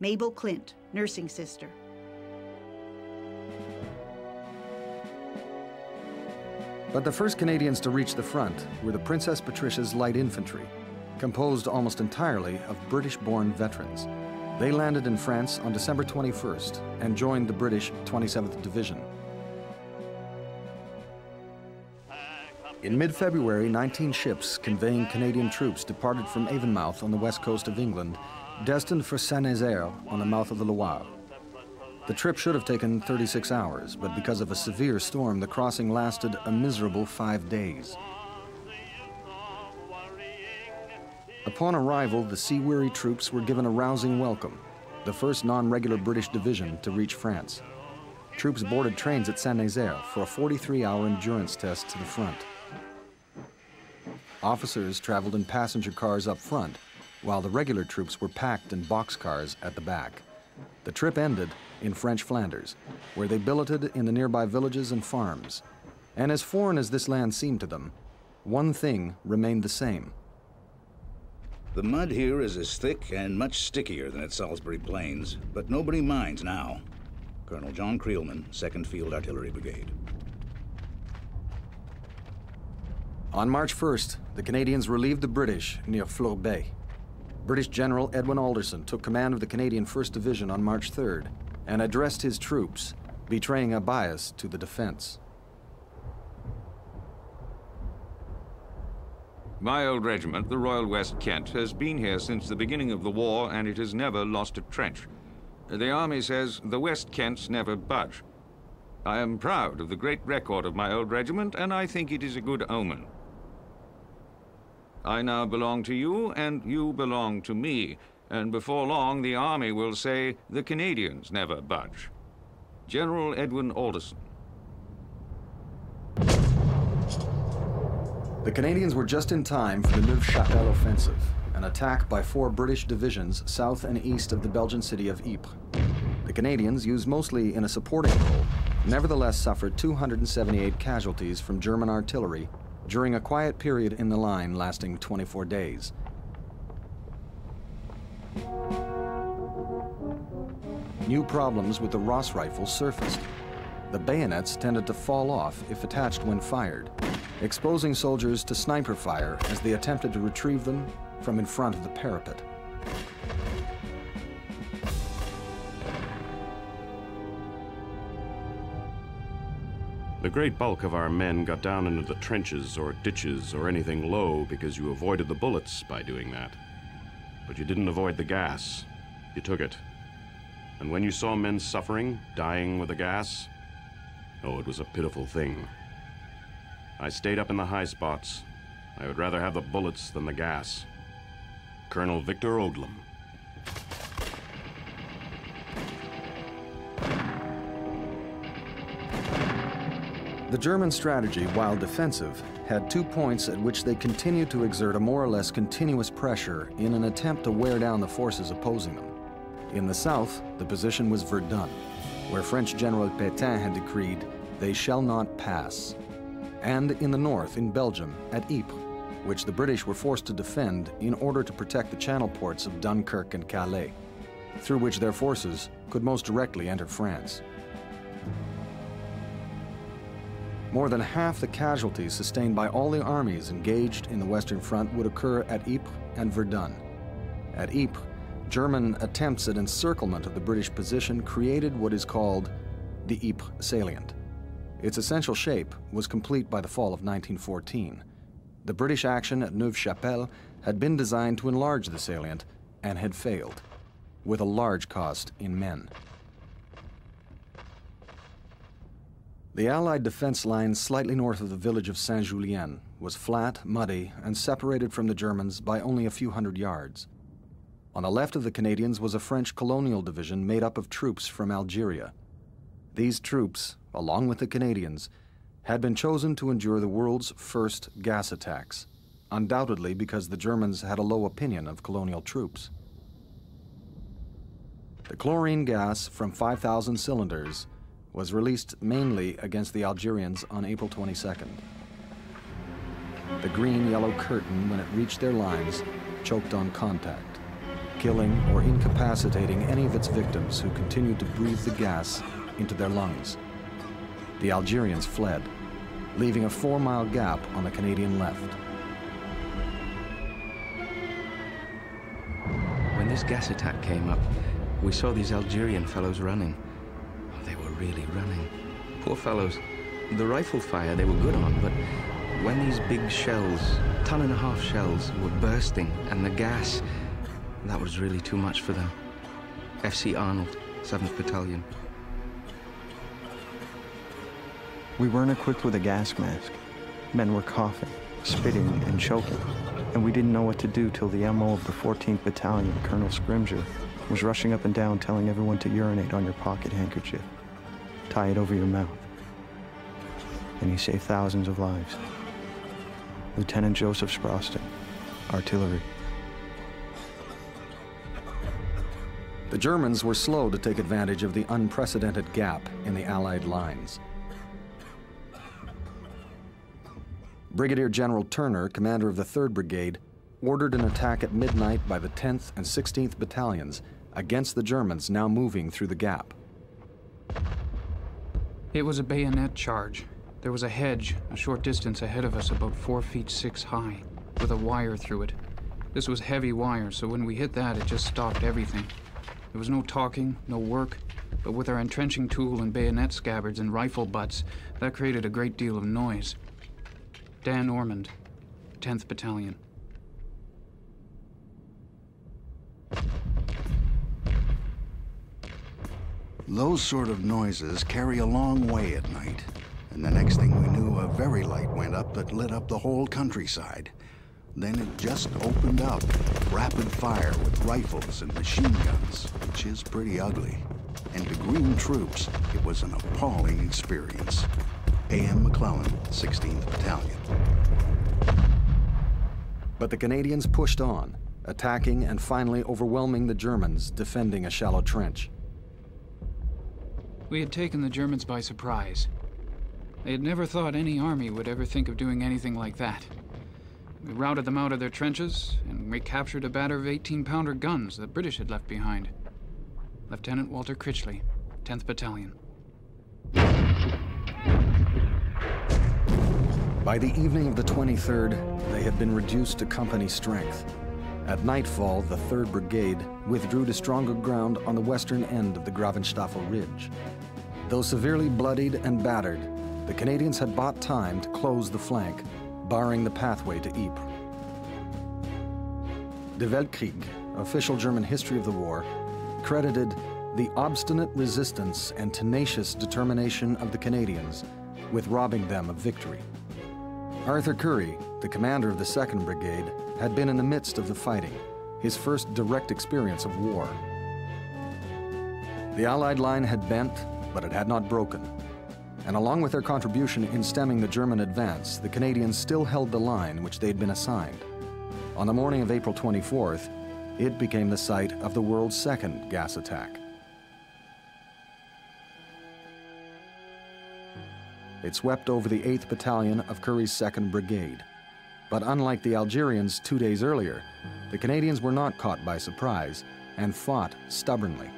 Mabel Clint, nursing sister. But the first Canadians to reach the front were the Princess Patricia's Light Infantry, composed almost entirely of British-born veterans. They landed in France on December 21st and joined the British 27th Division. In mid-February, 19 ships conveying Canadian troops departed from Avonmouth on the west coast of England destined for Saint-Nazaire on the mouth of the Loire. The trip should have taken 36 hours, but because of a severe storm, the crossing lasted a miserable five days. Upon arrival, the sea-weary troops were given a rousing welcome, the first non-regular British division to reach France. Troops boarded trains at Saint-Nazaire for a 43-hour endurance test to the front. Officers traveled in passenger cars up front, while the regular troops were packed in boxcars at the back. The trip ended in French Flanders, where they billeted in the nearby villages and farms. And as foreign as this land seemed to them, one thing remained the same. The mud here is as thick and much stickier than at Salisbury Plains, but nobody minds now. Colonel John Creelman, 2nd Field Artillery Brigade. On March 1st, the Canadians relieved the British near Fleurbaix. British General Edwin Alderson took command of the Canadian 1st Division on March 3rd and addressed his troops, betraying a bias to the defense. My old regiment, the Royal West Kent, has been here since the beginning of the war and it has never lost a trench. The Army says the West Kents never budge. I am proud of the great record of my old regiment and I think it is a good omen. I now belong to you, and you belong to me. And before long, the Army will say, the Canadians never budge. General Edwin Alderson. The Canadians were just in time for the Neuve-Chapelle offensive, an attack by four British divisions south and east of the Belgian city of Ypres. The Canadians, used mostly in a supporting role, nevertheless suffered 278 casualties from German artillery during a quiet period in the line lasting 24 days. New problems with the Ross rifle surfaced. The bayonets tended to fall off if attached when fired, exposing soldiers to sniper fire as they attempted to retrieve them from in front of the parapet. The great bulk of our men got down into the trenches or ditches or anything low because you avoided the bullets by doing that. But you didn't avoid the gas. You took it. And when you saw men suffering, dying with the gas, oh, it was a pitiful thing. I stayed up in the high spots. I would rather have the bullets than the gas. Colonel Victor Odlum. The German strategy, while defensive, had two points at which they continued to exert a more or less continuous pressure in an attempt to wear down the forces opposing them. In the south, the position was Verdun, where French General Pétain had decreed, they shall not pass. And in the north, in Belgium, at Ypres, which the British were forced to defend in order to protect the channel ports of Dunkirk and Calais, through which their forces could most directly enter France. More than half the casualties sustained by all the armies engaged in the Western Front would occur at Ypres and Verdun. At Ypres, German attempts at encirclement of the British position created what is called the Ypres salient. Its essential shape was complete by the fall of 1914. The British action at Neuve Chapelle had been designed to enlarge the salient and had failed, with a large cost in men. The Allied defense line slightly north of the village of Saint Julien was flat, muddy, and separated from the Germans by only a few hundred yards. On the left of the Canadians was a French colonial division made up of troops from Algeria. These troops, along with the Canadians, had been chosen to endure the world's first gas attacks, undoubtedly because the Germans had a low opinion of colonial troops. The chlorine gas from 5,000 cylinders was released mainly against the Algerians on April 22nd. The green-yellow curtain, when it reached their lines, choked on contact, killing or incapacitating any of its victims who continued to breathe the gas into their lungs. The Algerians fled, leaving a four-mile gap on the Canadian left. When this gas attack came up, we saw these Algerian fellows running. Really running. Poor fellows. The rifle fire they were good on, but when these big shells, ton and a half shells, were bursting and the gas, that was really too much for them. FC Arnold, 7th Battalion. We weren't equipped with a gas mask. Men were coughing, spitting, and choking, and we didn't know what to do till the MO of the 14th Battalion, Colonel Scrimger, was rushing up and down telling everyone to urinate on your pocket handkerchief. Tie it over your mouth. And he saved thousands of lives. Lieutenant Joseph Sproston, artillery. The Germans were slow to take advantage of the unprecedented gap in the Allied lines. Brigadier General Turner, commander of the 3rd Brigade, ordered an attack at midnight by the 10th and 16th Battalions against the Germans now moving through the gap. It was a bayonet charge. There was a hedge a short distance ahead of us, about four feet six high, with a wire through it. This was heavy wire, so when we hit that, it just stopped everything. There was no talking, no work, but with our entrenching tool and bayonet scabbards and rifle butts, that created a great deal of noise. Dan Ormond, 10th Battalion. Those sort of noises carry a long way at night. And the next thing we knew, a very light went up that lit up the whole countryside. Then it just opened up, rapid fire with rifles and machine guns, which is pretty ugly. And to green troops, it was an appalling experience. A.M. McClellan, 16th Battalion. But the Canadians pushed on, attacking and finally overwhelming the Germans defending a shallow trench. We had taken the Germans by surprise. They had never thought any army would ever think of doing anything like that. We routed them out of their trenches and recaptured a battery of 18 pounder guns the British had left behind. Lieutenant Walter Critchley, 10th Battalion. By the evening of the 23rd, they had been reduced to company strength. At nightfall, the 3rd Brigade withdrew to stronger ground on the western end of the Gravenstafel Ridge. Though severely bloodied and battered, the Canadians had bought time to close the flank, barring the pathway to Ypres. Der Weltkrieg, official German history of the war, credited the obstinate resistance and tenacious determination of the Canadians with robbing them of victory. Arthur Currie, the commander of the 2nd Brigade, had been in the midst of the fighting, his first direct experience of war. The Allied line had bent, but it had not broken. And along with their contribution in stemming the German advance, the Canadians still held the line which they'd been assigned. On the morning of April 24th, it became the site of the world's second gas attack. It swept over the 8th Battalion of Currie's 2nd Brigade. But unlike the Algerians two days earlier, the Canadians were not caught by surprise and fought stubbornly.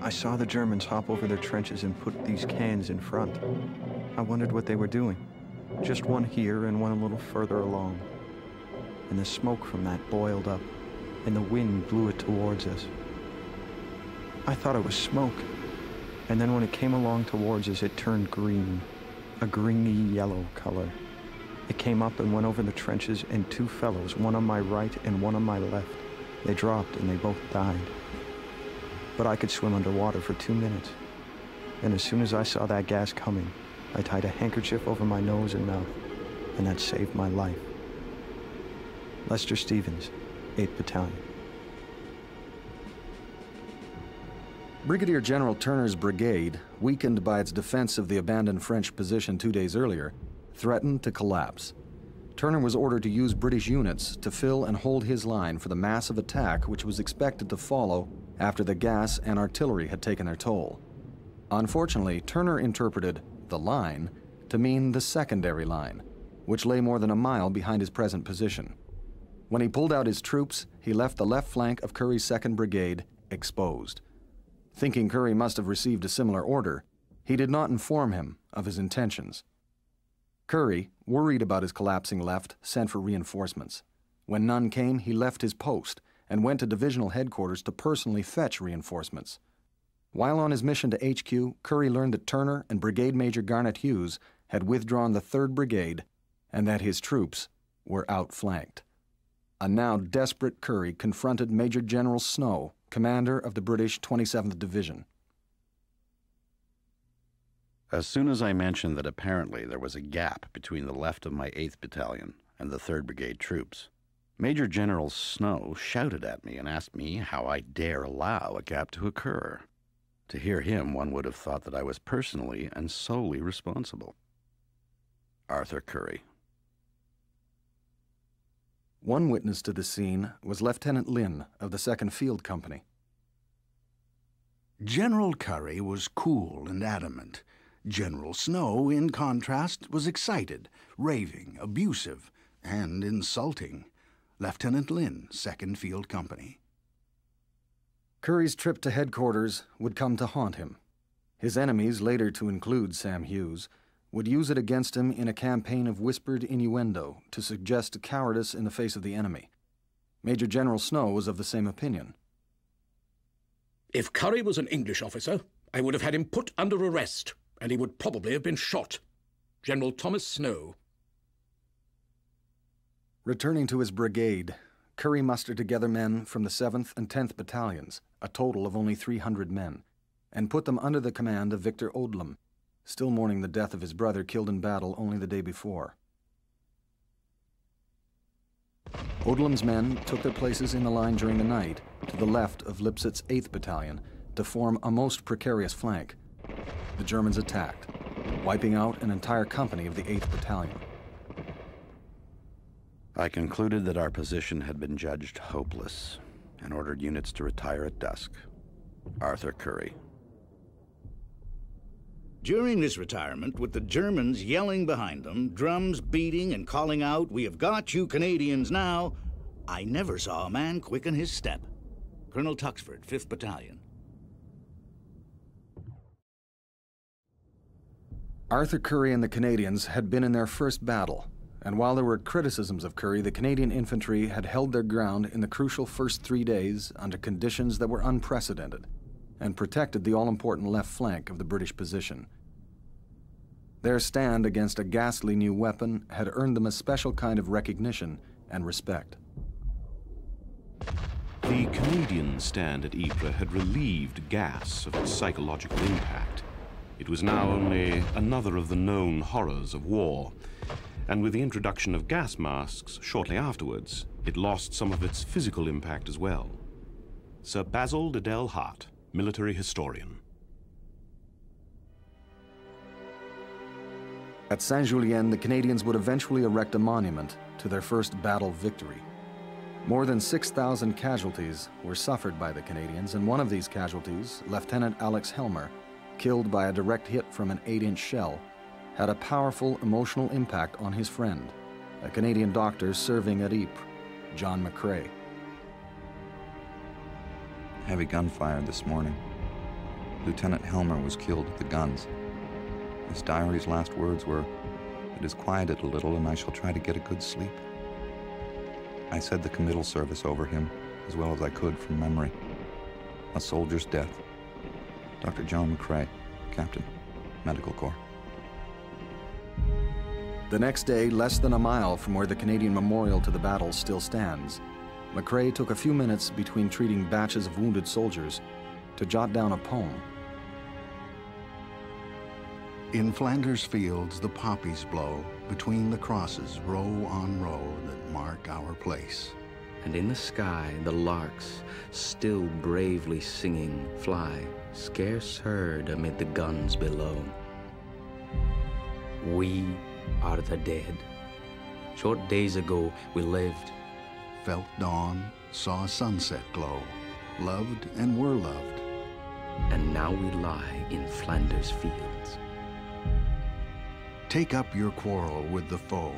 I saw the Germans hop over their trenches and put these cans in front. I wondered what they were doing. Just one here and one a little further along. And the smoke from that boiled up, and the wind blew it towards us. I thought it was smoke, and then when it came along towards us, it turned green, a greeny yellow color. It came up and went over the trenches, and two fellows, one on my right and one on my left, they dropped and they both died. But I could swim underwater for two minutes. And as soon as I saw that gas coming, I tied a handkerchief over my nose and mouth, and that saved my life. Lester Stevens, 8th Battalion. Brigadier General Turner's brigade, weakened by its defense of the abandoned French position two days earlier, threatened to collapse. Turner was ordered to use British units to fill and hold his line for the massive attack which was expected to follow after the gas and artillery had taken their toll. Unfortunately, Turner interpreted the line to mean the secondary line, which lay more than a mile behind his present position. When he pulled out his troops, he left the left flank of Currie's 2nd Brigade exposed. Thinking Currie must have received a similar order, he did not inform him of his intentions. Currie, worried about his collapsing left, sent for reinforcements. When none came, he left his post and went to divisional headquarters to personally fetch reinforcements. While on his mission to HQ, Currie learned that Turner and Brigade Major Garnet Hughes had withdrawn the 3rd Brigade and that his troops were outflanked. A now desperate Currie confronted Major General Snow, commander of the British 27th Division. As soon as I mentioned that apparently there was a gap between the left of my 8th Battalion and the 3rd Brigade troops, Major General Snow shouted at me and asked me how I dare allow a gap to occur. To hear him, one would have thought that I was personally and solely responsible. Arthur Currie. One witness to the scene was Lieutenant Lynn of the 2nd Field Company. General Currie was cool and adamant. General Snow, in contrast, was excited, raving, abusive, and insulting. Lieutenant Lynn, 2nd Field Company. Currie's trip to headquarters would come to haunt him. His enemies, later to include Sam Hughes, would use it against him in a campaign of whispered innuendo to suggest cowardice in the face of the enemy. Major General Snow was of the same opinion. If Currie was an English officer, I would have had him put under arrest, and he would probably have been shot. General Thomas Snow. Returning to his brigade, Currie mustered together men from the 7th and 10th Battalions, a total of only 300 men, and put them under the command of Victor Odlum, still mourning the death of his brother killed in battle only the day before. Odlum's men took their places in the line during the night to the left of Lipsett's 8th Battalion to form a most precarious flank. The Germans attacked, wiping out an entire company of the 8th Battalion. I concluded that our position had been judged hopeless and ordered units to retire at dusk. Arthur Currie. During this retirement, with the Germans yelling behind them, drums beating and calling out, We have got you Canadians now, I never saw a man quicken his step. Colonel Tuxford, 5th Battalion. Arthur Currie and the Canadians had been in their first battle, and while there were criticisms of Currie, the Canadian infantry had held their ground in the crucial first three days under conditions that were unprecedented and protected the all important left flank of the British position. Their stand against a ghastly new weapon had earned them a special kind of recognition and respect. The Canadian stand at Ypres had relieved gas of its psychological impact. It was now only another of the known horrors of war, and with the introduction of gas masks shortly afterwards, it lost some of its physical impact as well. Sir Basil Liddell Hart, military historian. At Saint Julien, the Canadians would eventually erect a monument to their first battle victory. More than 6,000 casualties were suffered by the Canadians, and one of these casualties, Lieutenant Alex Helmer, killed by a direct hit from an 8 inch shell, had a powerful emotional impact on his friend, a Canadian doctor serving at Ypres, John McCrae. Heavy gunfire this morning. Lieutenant Helmer was killed at the guns. His diary's last words were, It has quieted a little, and I shall try to get a good sleep. I said the committal service over him as well as I could from memory. A soldier's death. Dr. John McCrae, Captain, Medical Corps. The next day, less than a mile from where the Canadian Memorial to the battle still stands, McCrae took a few minutes between treating batches of wounded soldiers to jot down a poem. In Flanders fields the poppies blow, between the crosses, row on row, that mark our place. And in the sky the larks, still bravely singing, fly, scarce heard amid the guns below. We are the dead. Short days ago we lived. Felt dawn, saw sunset glow, loved and were loved. And now we lie in Flanders fields. Take up your quarrel with the foe.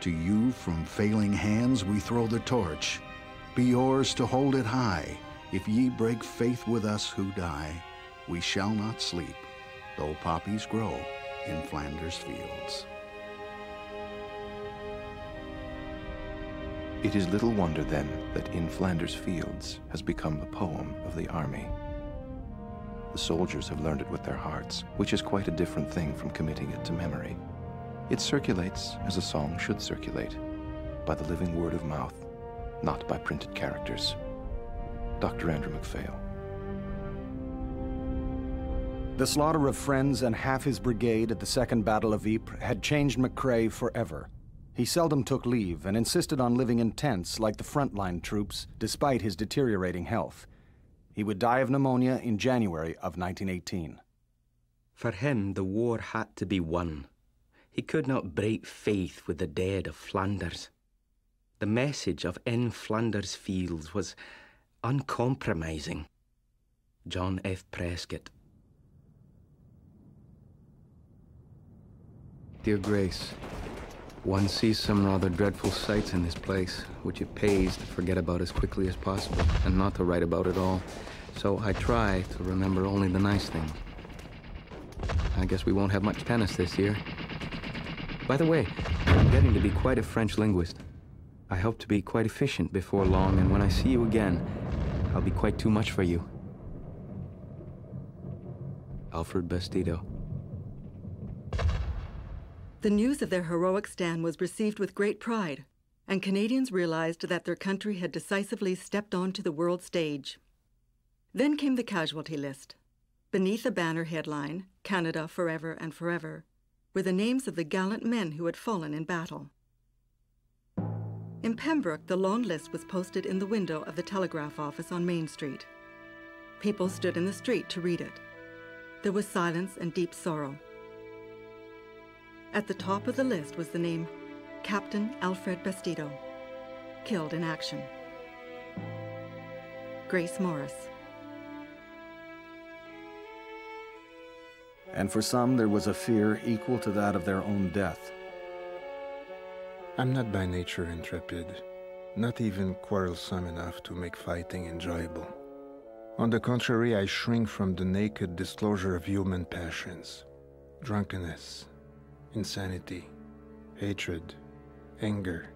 To you from failing hands we throw the torch. Be yours to hold it high. If ye break faith with us who die, we shall not sleep, though poppies grow in Flanders fields. It is little wonder, then, that In Flanders Fields has become the poem of the army. The soldiers have learned it with their hearts, which is quite a different thing from committing it to memory. It circulates as a song should circulate, by the living word of mouth, not by printed characters. Dr. Andrew MacPhail. The slaughter of friends and half his brigade at the Second Battle of Ypres had changed McCrae forever. He seldom took leave and insisted on living in tents like the frontline troops, despite his deteriorating health. He would die of pneumonia in January of 1918. For him, the war had to be won. He could not break faith with the dead of Flanders. The message of In Flanders Fields was uncompromising. John F. Prescott. Dear Grace, one sees some rather dreadful sights in this place, which it pays to forget about as quickly as possible, and not to write about at all. So I try to remember only the nice things. I guess we won't have much tennis this year. By the way, I'm getting to be quite a French linguist. I hope to be quite efficient before long, and when I see you again, I'll be quite too much for you. Alfred Bastedo. The news of their heroic stand was received with great pride, and Canadians realized that their country had decisively stepped onto the world stage. Then came the casualty list. Beneath a banner headline, Canada Forever and Forever, were the names of the gallant men who had fallen in battle. In Pembroke, the long list was posted in the window of the telegraph office on Main Street. People stood in the street to read it. There was silence and deep sorrow. At the top of the list was the name Captain Alfred Bastedo, killed in action. Grace Morris. And for some, there was a fear equal to that of their own death. I'm not by nature intrepid, not even quarrelsome enough to make fighting enjoyable. On the contrary, I shrink from the naked disclosure of human passions drunkenness, insanity, hatred, anger.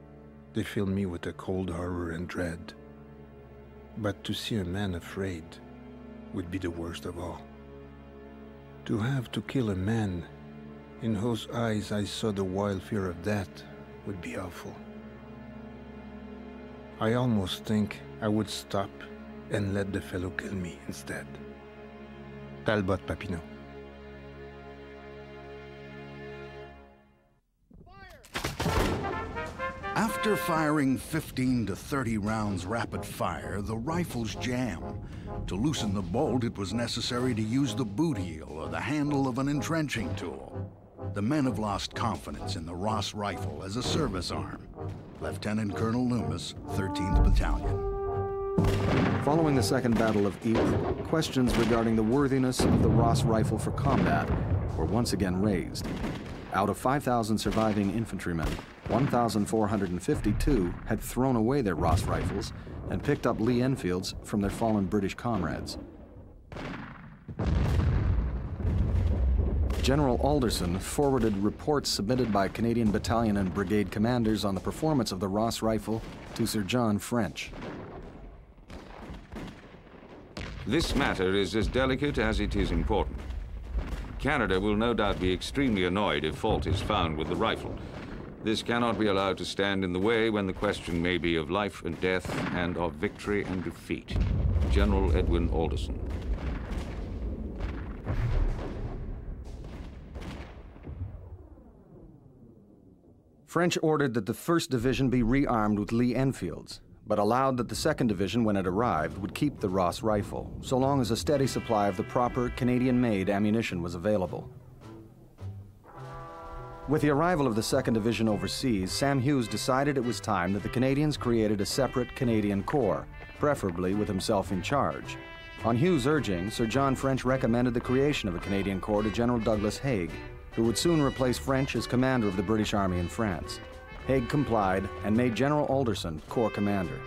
They fill me with a cold horror and dread. But to see a man afraid would be the worst of all. To have to kill a man in whose eyes I saw the wild fear of death would be awful. I almost think I would stop and let the fellow kill me instead. Talbot Papineau. After firing 15 to 30 rounds rapid fire, the rifles jam. To loosen the bolt, it was necessary to use the boot heel or the handle of an entrenching tool. The men have lost confidence in the Ross rifle as a service arm. Lieutenant Colonel Loomis, 13th Battalion. Following the Second Battle of Ypres, questions regarding the worthiness of the Ross rifle for combat were once again raised. Out of 5,000 surviving infantrymen, 1,452 had thrown away their Ross rifles and picked up Lee Enfields from their fallen British comrades. General Alderson forwarded reports submitted by Canadian battalion and brigade commanders on the performance of the Ross rifle to Sir John French. This matter is as delicate as it is important. Canada will no doubt be extremely annoyed if fault is found with the rifle. This cannot be allowed to stand in the way when the question may be of life and death and of victory and defeat. General Edwin Alderson. French ordered that the 1st Division be rearmed with Lee Enfields, but allowed that the 2nd Division, when it arrived, would keep the Ross rifle, so long as a steady supply of the proper Canadian-made ammunition was available. With the arrival of the 2nd Division overseas, Sam Hughes decided it was time that the Canadians created a separate Canadian Corps, preferably with himself in charge. On Hughes' urging, Sir John French recommended the creation of a Canadian Corps to General Douglas Haig, who would soon replace French as commander of the British Army in France. Haig complied and made General Alderson Corps commander.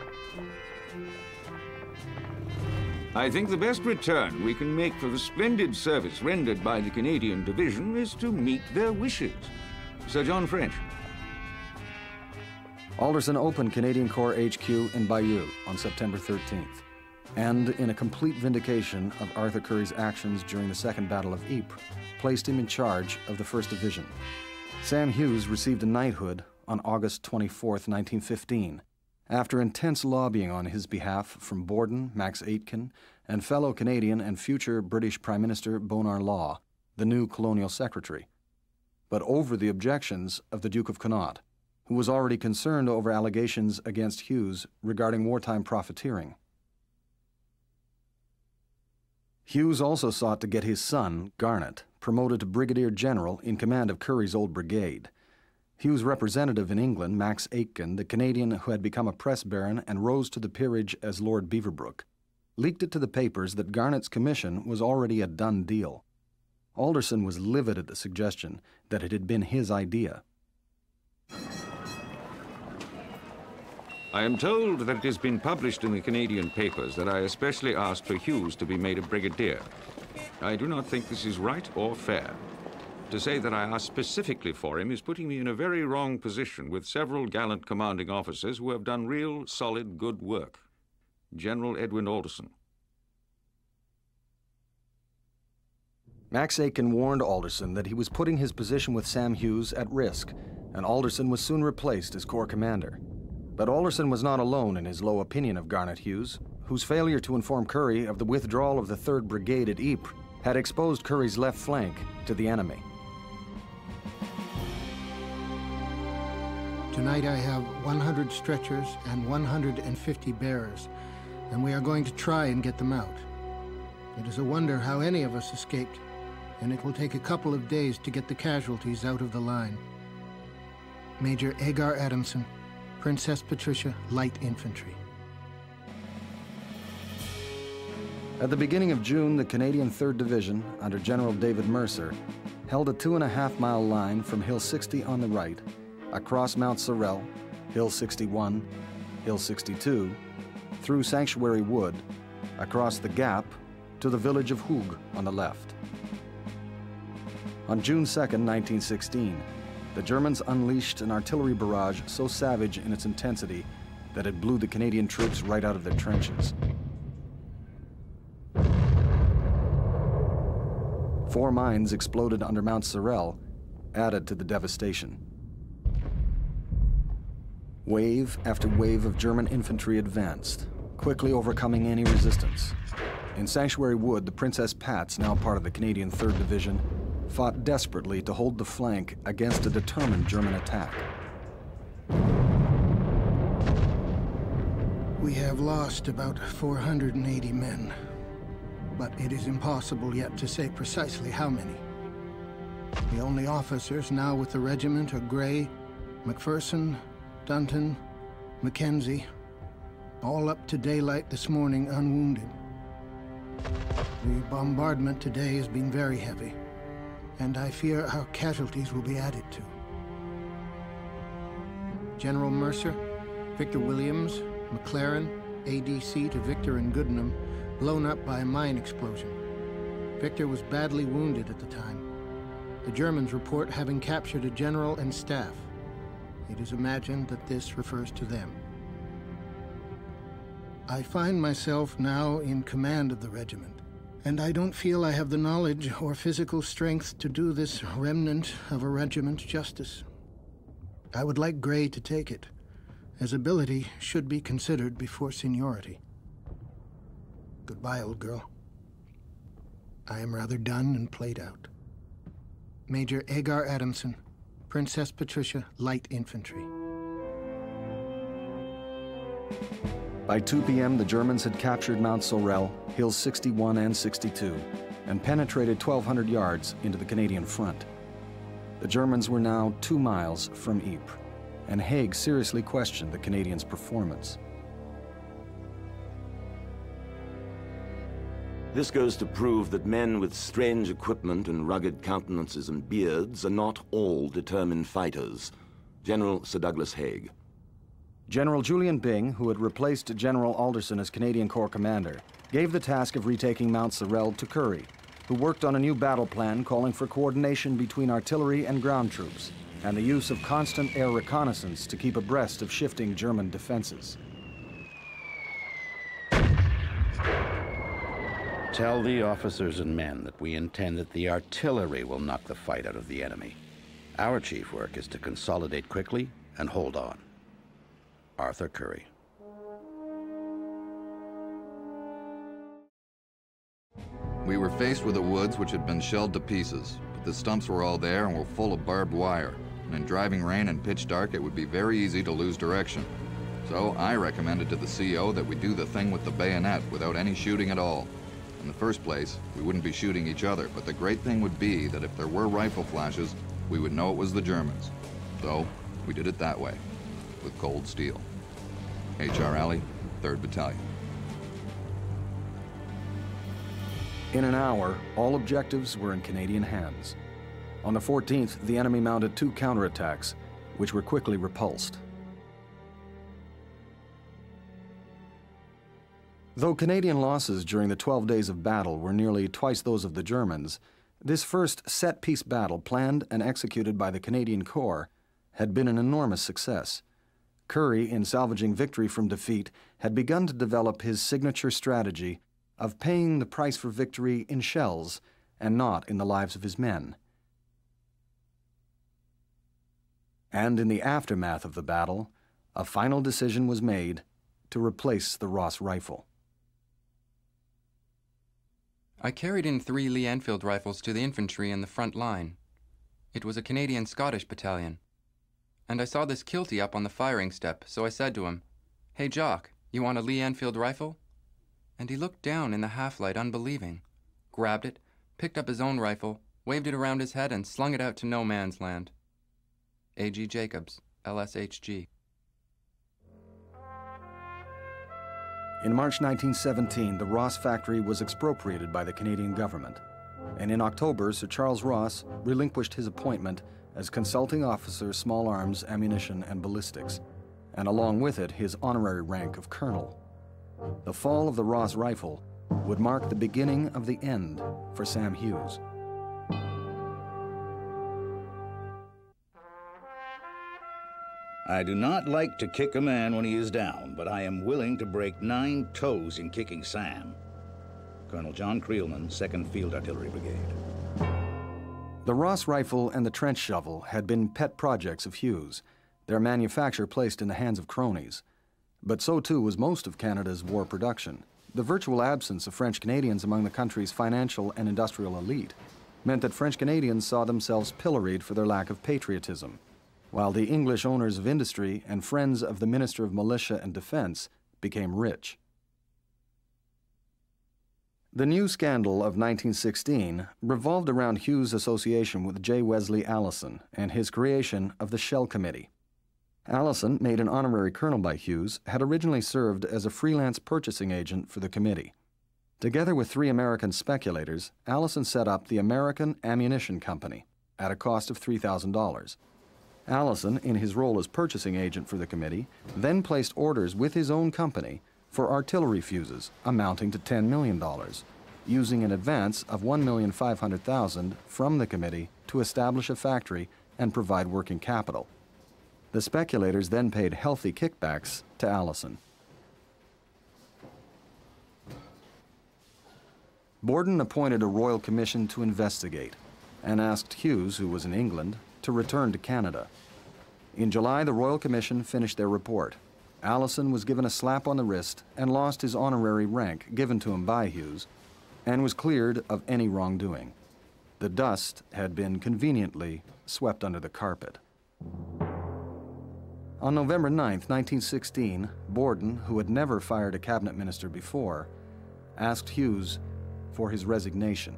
I think the best return we can make for the splendid service rendered by the Canadian Division is to meet their wishes. Sir John French. Alderson opened Canadian Corps HQ in Bailleul on September 13th, and in a complete vindication of Arthur Currie's actions during the Second Battle of Ypres, placed him in charge of the 1st Division. Sam Hughes received a knighthood on August 24, 1915, after intense lobbying on his behalf from Borden, Max Aitken, and fellow Canadian and future British Prime Minister Bonar Law, the new colonial secretary, but over the objections of the Duke of Connaught, who was already concerned over allegations against Hughes regarding wartime profiteering. Hughes also sought to get his son, Garnet, promoted to brigadier general in command of Currie's old brigade. Hughes' representative in England, Max Aitken, the Canadian who had become a press baron and rose to the peerage as Lord Beaverbrook, leaked it to the papers that Garnet's commission was already a done deal. Alderson was livid at the suggestion that it had been his idea. I am told that it has been published in the Canadian papers that I especially asked for Hughes to be made a brigadier. I do not think this is right or fair. To say that I asked specifically for him is putting me in a very wrong position with several gallant commanding officers who have done real, solid, good work. General Edwin Alderson. Max Aitken warned Alderson that he was putting his position with Sam Hughes at risk, and Alderson was soon replaced as Corps commander. But Alderson was not alone in his low opinion of Garnet Hughes, whose failure to inform Currie of the withdrawal of the 3rd Brigade at Ypres had exposed Currie's left flank to the enemy. Tonight I have 100 stretchers and 150 bearers, and we are going to try and get them out. It is a wonder how any of us escaped, and it will take a couple of days to get the casualties out of the line. Major Agar Adamson, Princess Patricia Light Infantry. At the beginning of June, the Canadian 3rd Division, under General David Mercer, held a two and a half mile line from Hill 60 on the right, across Mount Sorel, Hill 61, Hill 62, through Sanctuary Wood, across the Gap, to the village of Hooge on the left. On June 2, 1916, the Germans unleashed an artillery barrage so savage in its intensity that it blew the Canadian troops right out of their trenches. Four mines exploded under Mount Sorel, added to the devastation. Wave after wave of German infantry advanced, quickly overcoming any resistance. In Sanctuary Wood, the Princess Pats, now part of the Canadian 3rd Division, fought desperately to hold the flank against a determined German attack. We have lost about 480 men, but it is impossible yet to say precisely how many. The only officers now with the regiment are Gray, McPherson, Dunton, Mackenzie, all up to daylight this morning unwounded. The bombardment today has been very heavy, and I fear our casualties will be added to. General Mercer, Victor Williams, McLaren, ADC to Victor and Gooderham, blown up by a mine explosion. Victor was badly wounded at the time. The Germans report having captured a general and staff. It is imagined that this refers to them. I find myself now in command of the regiment, and I don't feel I have the knowledge or physical strength to do this remnant of a regiment justice. I would like Gray to take it, as ability should be considered before seniority. Goodbye, old girl. I am rather done and played out. Major Agar Adamson, Princess Patricia, Light Infantry. By 2 p.m., the Germans had captured Mount Sorel, Hills 61 and 62, and penetrated 1,200 yards into the Canadian front. The Germans were now two miles from Ypres, and Haig seriously questioned the Canadians' performance. This goes to prove that men with strange equipment and rugged countenances and beards are not all determined fighters. General Sir Douglas Haig. General Julian Byng, who had replaced General Alderson as Canadian Corps commander, gave the task of retaking Mount Sorel to Currie, who worked on a new battle plan calling for coordination between artillery and ground troops, and the use of constant air reconnaissance to keep abreast of shifting German defenses. Tell the officers and men that we intend that the artillery will knock the fight out of the enemy. Our chief work is to consolidate quickly and hold on. Arthur Currie. We were faced with the woods which had been shelled to pieces, but the stumps were all there and were full of barbed wire. And in driving rain and pitch dark, it would be very easy to lose direction. So I recommended to the CO that we do the thing with the bayonet without any shooting at all. In the first place, we wouldn't be shooting each other, but the great thing would be that if there were rifle flashes, we would know it was the Germans. So we did it that way, with cold steel. H.R. Alley, 3rd Battalion. In an hour, all objectives were in Canadian hands. On the 14th, the enemy mounted two counterattacks, which were quickly repulsed. Though Canadian losses during the 12 days of battle were nearly twice those of the Germans, this first set-piece battle planned and executed by the Canadian Corps had been an enormous success. Currie, in salvaging victory from defeat, had begun to develop his signature strategy of paying the price for victory in shells and not in the lives of his men. And in the aftermath of the battle, a final decision was made to replace the Ross rifle. I carried in three Lee Enfield rifles to the infantry in the front line. It was a Canadian Scottish battalion. And I saw this Kilty up on the firing step, so I said to him, Hey, Jock, you want a Lee Enfield rifle? And he looked down in the half light, unbelieving, grabbed it, picked up his own rifle, waved it around his head, and slung it out to no man's land. A.G. Jacobs, LSHG. In March 1917, the Ross factory was expropriated by the Canadian government, and in October, Sir Charles Ross relinquished his appointment as consulting officer, small arms, ammunition, and ballistics, and along with it, his honorary rank of colonel. The fall of the Ross rifle would mark the beginning of the end for Sam Hughes. I do not like to kick a man when he is down, but I am willing to break nine toes in kicking Sam. Colonel John Creelman, 2nd Field Artillery Brigade. The Ross rifle and the trench shovel had been pet projects of Hughes, their manufacture placed in the hands of cronies. But so too was most of Canada's war production. The virtual absence of French Canadians among the country's financial and industrial elite meant that French Canadians saw themselves pilloried for their lack of patriotism while the English owners of industry and friends of the Minister of Militia and Defense became rich. The new scandal of 1916 revolved around Hughes' association with J. Wesley Allison and his creation of the Shell Committee. Allison, made an honorary colonel by Hughes, had originally served as a freelance purchasing agent for the committee. Together with three American speculators, Allison set up the American Ammunition Company at a cost of $3,000. Allison, in his role as purchasing agent for the committee, then placed orders with his own company for artillery fuses amounting to $10 million, using an advance of 1,500,000 from the committee to establish a factory and provide working capital. The speculators then paid healthy kickbacks to Allison. Borden appointed a royal commission to investigate and asked Hughes, who was in England, to return to Canada. In July, the Royal Commission finished their report. Allison was given a slap on the wrist and lost his honorary rank given to him by Hughes and was cleared of any wrongdoing. The dust had been conveniently swept under the carpet. On November 9, 1916, Borden, who had never fired a cabinet minister before, asked Hughes for his resignation.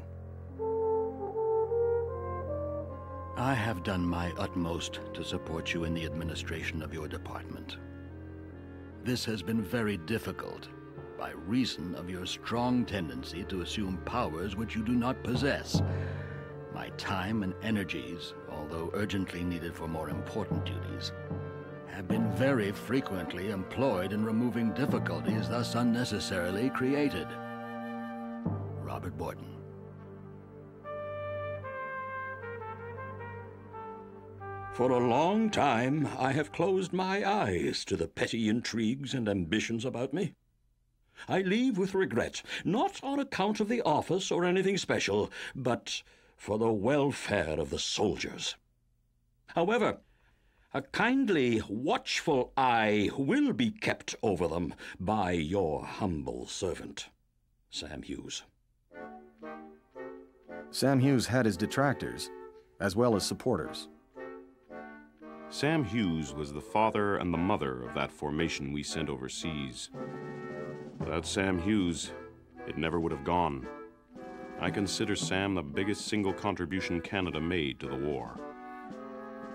I have done my utmost to support you in the administration of your department. This has been very difficult by reason of your strong tendency to assume powers which you do not possess. My time and energies, although urgently needed for more important duties, have been very frequently employed in removing difficulties thus unnecessarily created. Robert Borden. For a long time, I have closed my eyes to the petty intrigues and ambitions about me. I leave with regret, not on account of the office or anything special, but for the welfare of the soldiers. However, a kindly, watchful eye will be kept over them by your humble servant, Sam Hughes. Sam Hughes had his detractors, as well as supporters. Sam Hughes was the father and the mother of that formation we sent overseas. Without Sam Hughes, it never would have gone. I consider Sam the biggest single contribution Canada made to the war.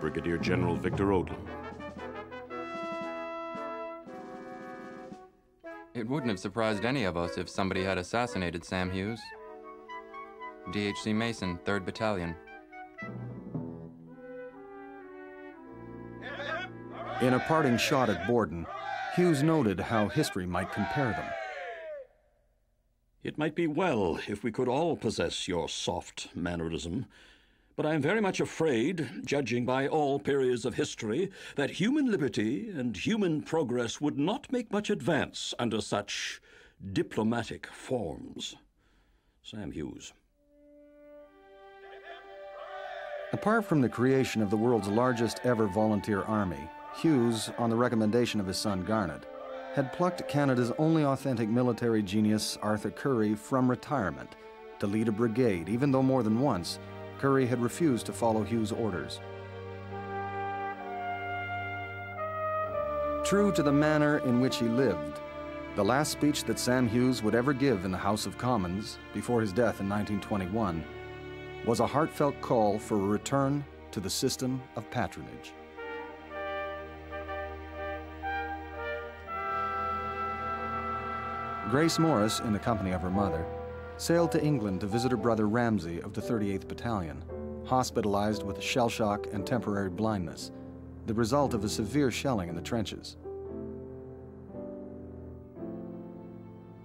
Brigadier General Victor Odlum. It wouldn't have surprised any of us if somebody had assassinated Sam Hughes. DHC Mason, 3rd Battalion. In a parting shot at Borden, Hughes noted how history might compare them. It might be well if we could all possess your soft mannerism, but I am very much afraid, judging by all periods of history, that human liberty and human progress would not make much advance under such diplomatic forms. Sam Hughes. Apart from the creation of the world's largest ever volunteer army, Hughes, on the recommendation of his son Garnet, had plucked Canada's only authentic military genius, Arthur Currie, from retirement to lead a brigade, even though more than once Currie had refused to follow Hughes' orders. True to the manner in which he lived, the last speech that Sam Hughes would ever give in the House of Commons before his death in 1921 was a heartfelt call for a return to the system of patronage. Grace Morris, in the company of her mother, sailed to England to visit her brother Ramsey of the 38th Battalion, hospitalized with shell shock and temporary blindness, the result of a severe shelling in the trenches.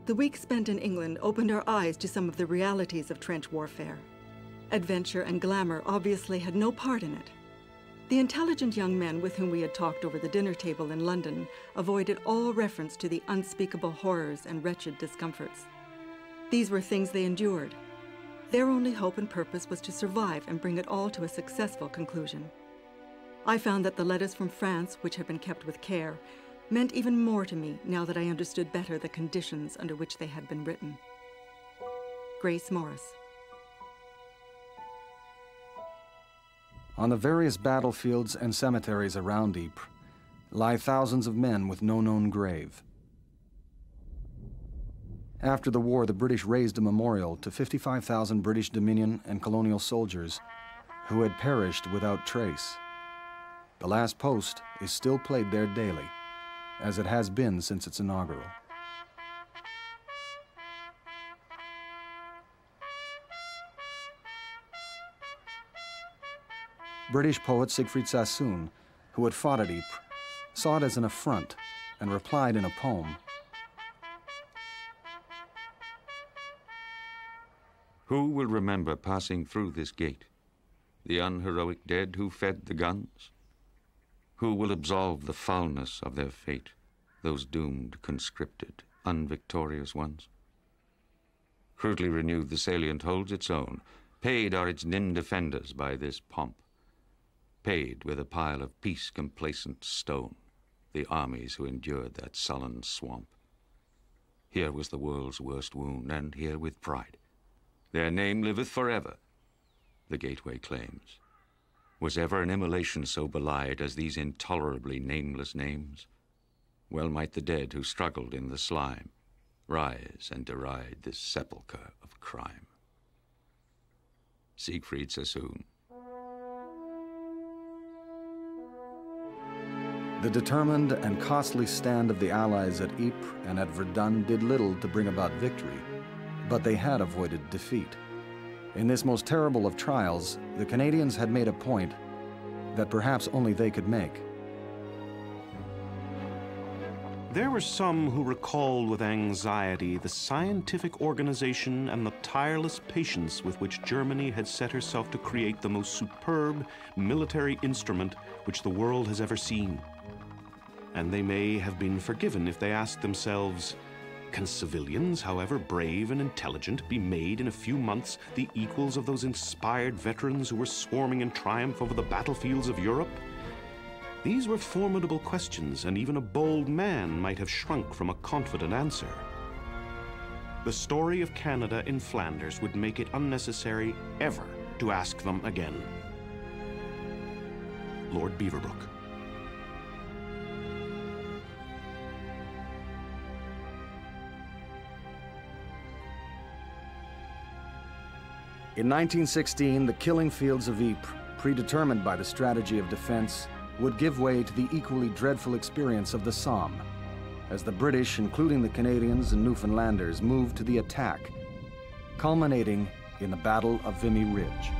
The week spent in England opened our eyes to some of the realities of trench warfare. Adventure and glamour obviously had no part in it. The intelligent young men with whom we had talked over the dinner table in London avoided all reference to the unspeakable horrors and wretched discomforts. These were things they endured. Their only hope and purpose was to survive and bring it all to a successful conclusion. I found that the letters from France, which had been kept with care, meant even more to me now that I understood better the conditions under which they had been written. Grace Morris. On the various battlefields and cemeteries around Ypres lie thousands of men with no known grave. After the war, the British raised a memorial to 55,000 British Dominion and colonial soldiers who had perished without trace. The last post is still played there daily, as it has been since its inaugural. British poet Siegfried Sassoon, who had fought at Ypres, saw it as an affront and replied in a poem Who will remember passing through this gate? The unheroic dead who fed the guns? Who will absolve the foulness of their fate, those doomed, conscripted, unvictorious ones? Crudely renewed, the salient holds its own. Paid are its dim defenders by this pomp. Paid with a pile of peace complacent stone, the armies who endured that sullen swamp. Here was the world's worst wound, and here with pride. Their name liveth forever, the gateway claims. Was ever an immolation so belied as these intolerably nameless names? Well might the dead who struggled in the slime rise and deride this sepulchre of crime. Siegfried Sassoon. The determined and costly stand of the Allies at Ypres and at Verdun did little to bring about victory, but they had avoided defeat. In this most terrible of trials, the Canadians had made a point that perhaps only they could make. There were some who recalled with anxiety the scientific organization and the tireless patience with which Germany had set herself to create the most superb military instrument which the world has ever seen. And they may have been forgiven if they asked themselves, can civilians, however brave and intelligent, be made in a few months the equals of those inspired veterans who were swarming in triumph over the battlefields of Europe? These were formidable questions, and even a bold man might have shrunk from a confident answer. The story of Canada in Flanders would make it unnecessary ever to ask them again. Lord Beaverbrook. In 1916, the killing fields of Ypres, predetermined by the strategy of defense, would give way to the equally dreadful experience of the Somme, as the British, including the Canadians and Newfoundlanders, moved to the attack, culminating in the Battle of Vimy Ridge.